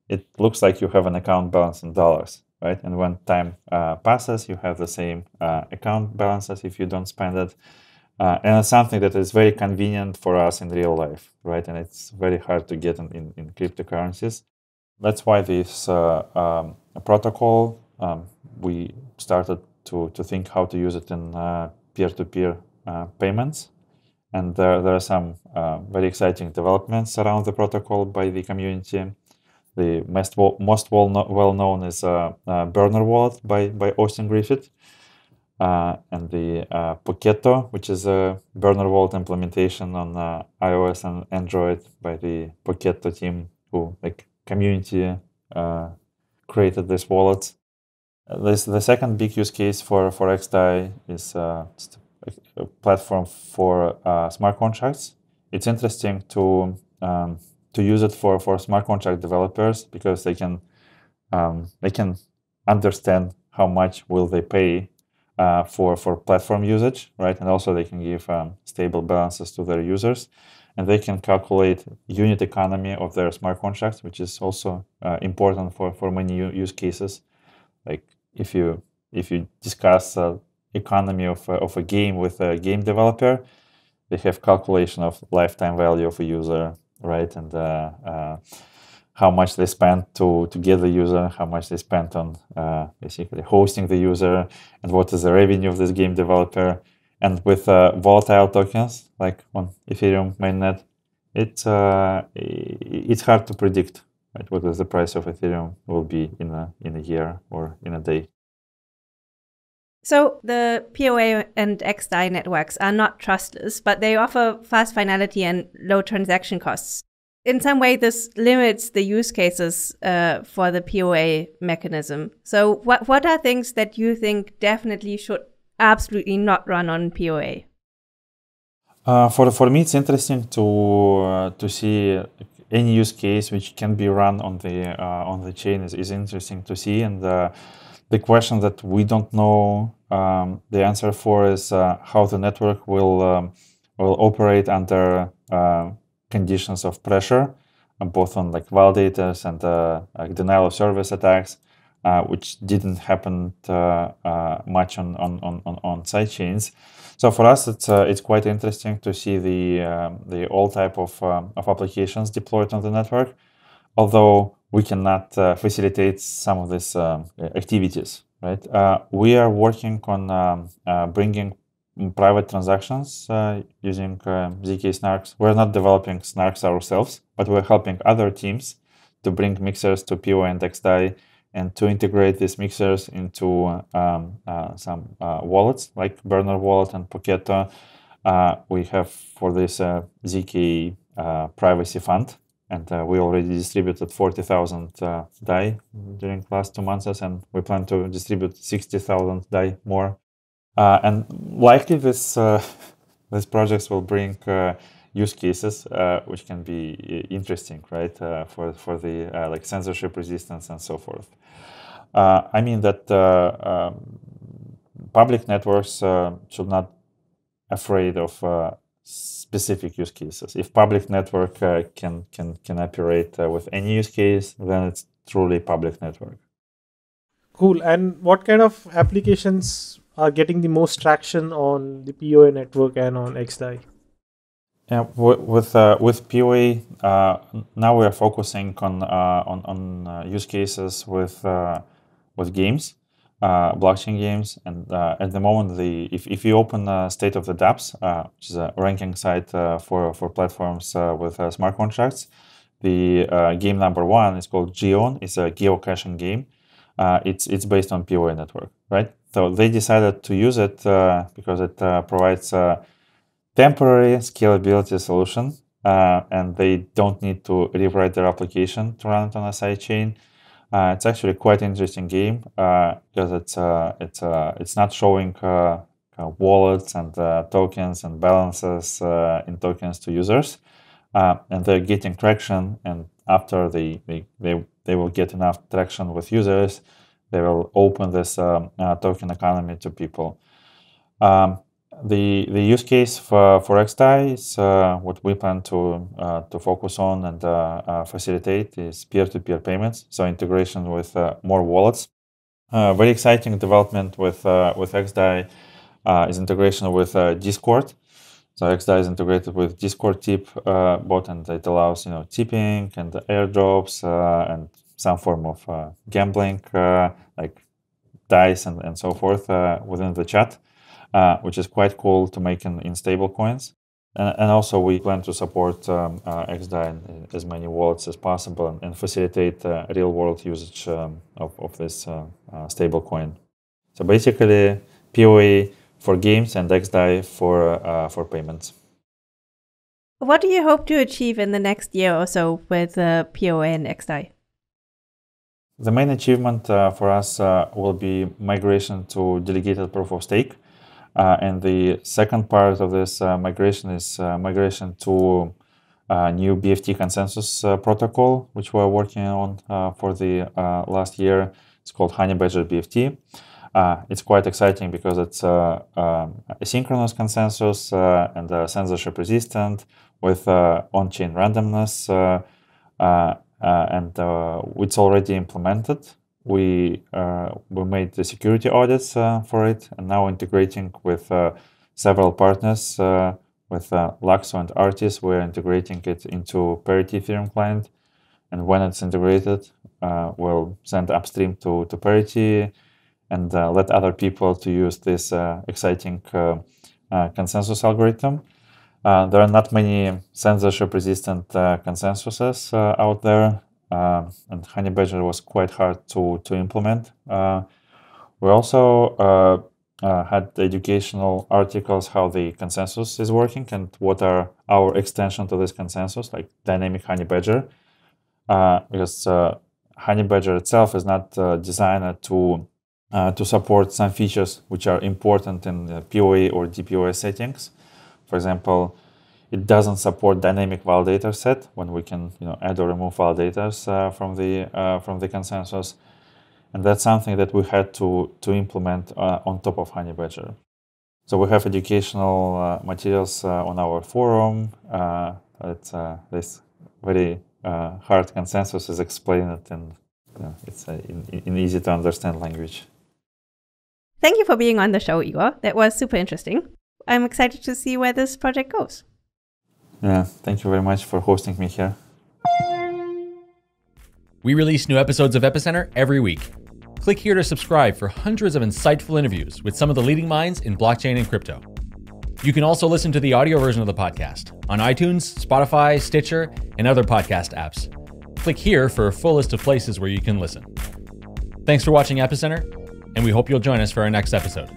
it looks like you have an account balance in dollars, right? And when time uh, passes, you have the same uh, account balances if you don't spend it. Uh, and it's something that is very convenient for us in real life, right? And it's very hard to get in, in, in cryptocurrencies. That's why this uh, um, protocol, um, we started to, to think how to use it in peer-to-peer payments. And there, there are some very exciting developments around the protocol by the community. The most, most well, well known is Burner Wallet by, by Austin Griffith. Uh, and the uh, Pocketto, which is a burner wallet implementation on uh, iOS and Android by the Pocketto team, who like community uh, created this wallet. This the second big use case for for XDAI is uh, a platform for uh, smart contracts. It's interesting to um, to use it for for smart contract developers because they can um, they can understand how much will they pay uh, for for platform usage, right? And also they can give um, stable balances to their users, and they can calculate unit economy of their smart contracts, which is also uh, important for for many use cases. Like if you if you discuss uh, economy of of a game with a game developer, they have calculation of lifetime value of a user, right? And uh, uh, how much they spent to, to get the user, how much they spent on uh, basically hosting the user, and what is the revenue of this game developer. And with uh, volatile tokens like on Ethereum mainnet, it, uh, it's hard to predict right, what is the price of Ethereum will be in a in a year or in a day. So the POA and XDAI networks are not trustless, but they offer fast finality and low transaction costs in some way, this limits the use cases uh, for the POA mechanism. So, what what are things that you think definitely should absolutely not run on POA? Uh, for for me, it's interesting to uh, to see any use case which can be run on the uh, on the chain is, is interesting to see, and uh, the question that we don't know um, the answer for is uh, how the network will um, will operate under conditions of pressure, uh, both on like validators and uh, like denial of service attacks, uh, which didn't happen much on, on, on, on side chains. So for us, it's it's quite interesting to see the um, the all type of of applications deployed on the network, although we cannot facilitate some of these um, activities. Right, we are working on um, bringing private transactions uh, using uh, ZK Snarks. We're not developing Snarks ourselves, but we're helping other teams to bring mixers to POA and XDAI and to integrate these mixers into um, uh, some uh, wallets like Burner Wallet and Pocketto. Uh, we have for this uh, ZK privacy fund, and uh, we already distributed 40,000 uh, DAI during last two months, and we plan to distribute 60,000 DAI more uh, and likely this uh, these projects will bring uh, use cases uh, which can be interesting, right? for for the like censorship resistance and so forth. I mean that um, public networks should not afraid of specific use cases. If public network uh, can can can operate uh, with any use case, then it's truly public network. Cool. And what kind of applications are getting the most traction on the POA network and on XDAI? Yeah, with uh, with POA, uh, now we are focusing on uh, on, on uh, use cases with uh, with games, uh, blockchain games, and at the moment, the if, if you open State of the Dapps, which is a ranking site for for platforms with smart contracts, the game number one is called Geon. It's a geocaching game. it's it's based on POA network, right? So they decided to use it uh, because it uh, provides a temporary scalability solution, uh, and they don't need to rewrite their application to run it on a sidechain. Uh, it's actually quite interesting game because uh, it's uh, it's it's not showing wallets and tokens and balances in tokens to users, and they're getting traction. And after they, they they they will get enough traction with users they will open this um, uh, token economy to people. Um, the the use case for for XDAI is uh, what we plan to uh, to focus on and uh, uh, facilitate is peer-to-peer payments, so integration with uh, more wallets. very exciting development with with XDAI is integration with Discord. So XDAI is integrated with Discord tip bot, and it allows you know tipping and airdrops and some form of uh, gambling, uh, like dice and, and so forth uh, within the chat, uh, which is quite cool to make in, in stable coins. And, and also, we plan to support um, uh, XDAI in as many wallets as possible and, and facilitate uh, real world usage um, of, of this uh, uh, stable coin. So basically, POA for games and XDAI for, uh, for payments. What do you hope to achieve in the next year or so with uh, POA and XDAI? The main achievement uh, for us uh, will be migration to delegated proof of stake. Uh, and the second part of this uh, migration is uh, migration to a new BFT consensus uh, protocol, which we're working on for the last year. It's called Honeybadger BFT. it's quite exciting because it's um, asynchronous consensus and censorship resistant with on-chain randomness uh, and uh, it's already implemented. We uh, we made the security audits uh, for it, and now integrating with uh, several partners uh, with Laxo and ARTIS. We're integrating it into Parity Ethereum client, and when it's integrated, we'll send upstream to to Parity and let other people to use this exciting consensus algorithm. Uh, there are not many censorship resistant uh, consensuses uh, out there, uh, and Honeybadger was quite hard to, to implement. Uh, we also uh, had educational articles how the consensus is working and what are our extension to this consensus, like dynamic Honey Honeybadger, because Honeybadger itself is not designed to to support some features which are important in POA or DPoS settings. For example, it doesn't support dynamic validator set when we can you know add or remove validators uh, from the uh, from the consensus, and that's something that we had to to implement uh, on top of Honeybadger. So we have educational uh, materials uh, on our forum. Uh, this very hard consensus is explained in it's in, in easy to understand language. Thank you for being on the show, Igor. That was super interesting. I'm excited to see where this project goes. Yeah, thank you very much for hosting me here. We release new episodes of Epicenter every week. Click here to subscribe for hundreds of insightful interviews with some of the leading minds in blockchain and crypto. You can also listen to the audio version of the podcast on iTunes, Spotify, Stitcher, and other podcast apps. Click here for a full list of places where you can listen. Thanks for watching Epicenter, and we hope you'll join us for our next episode.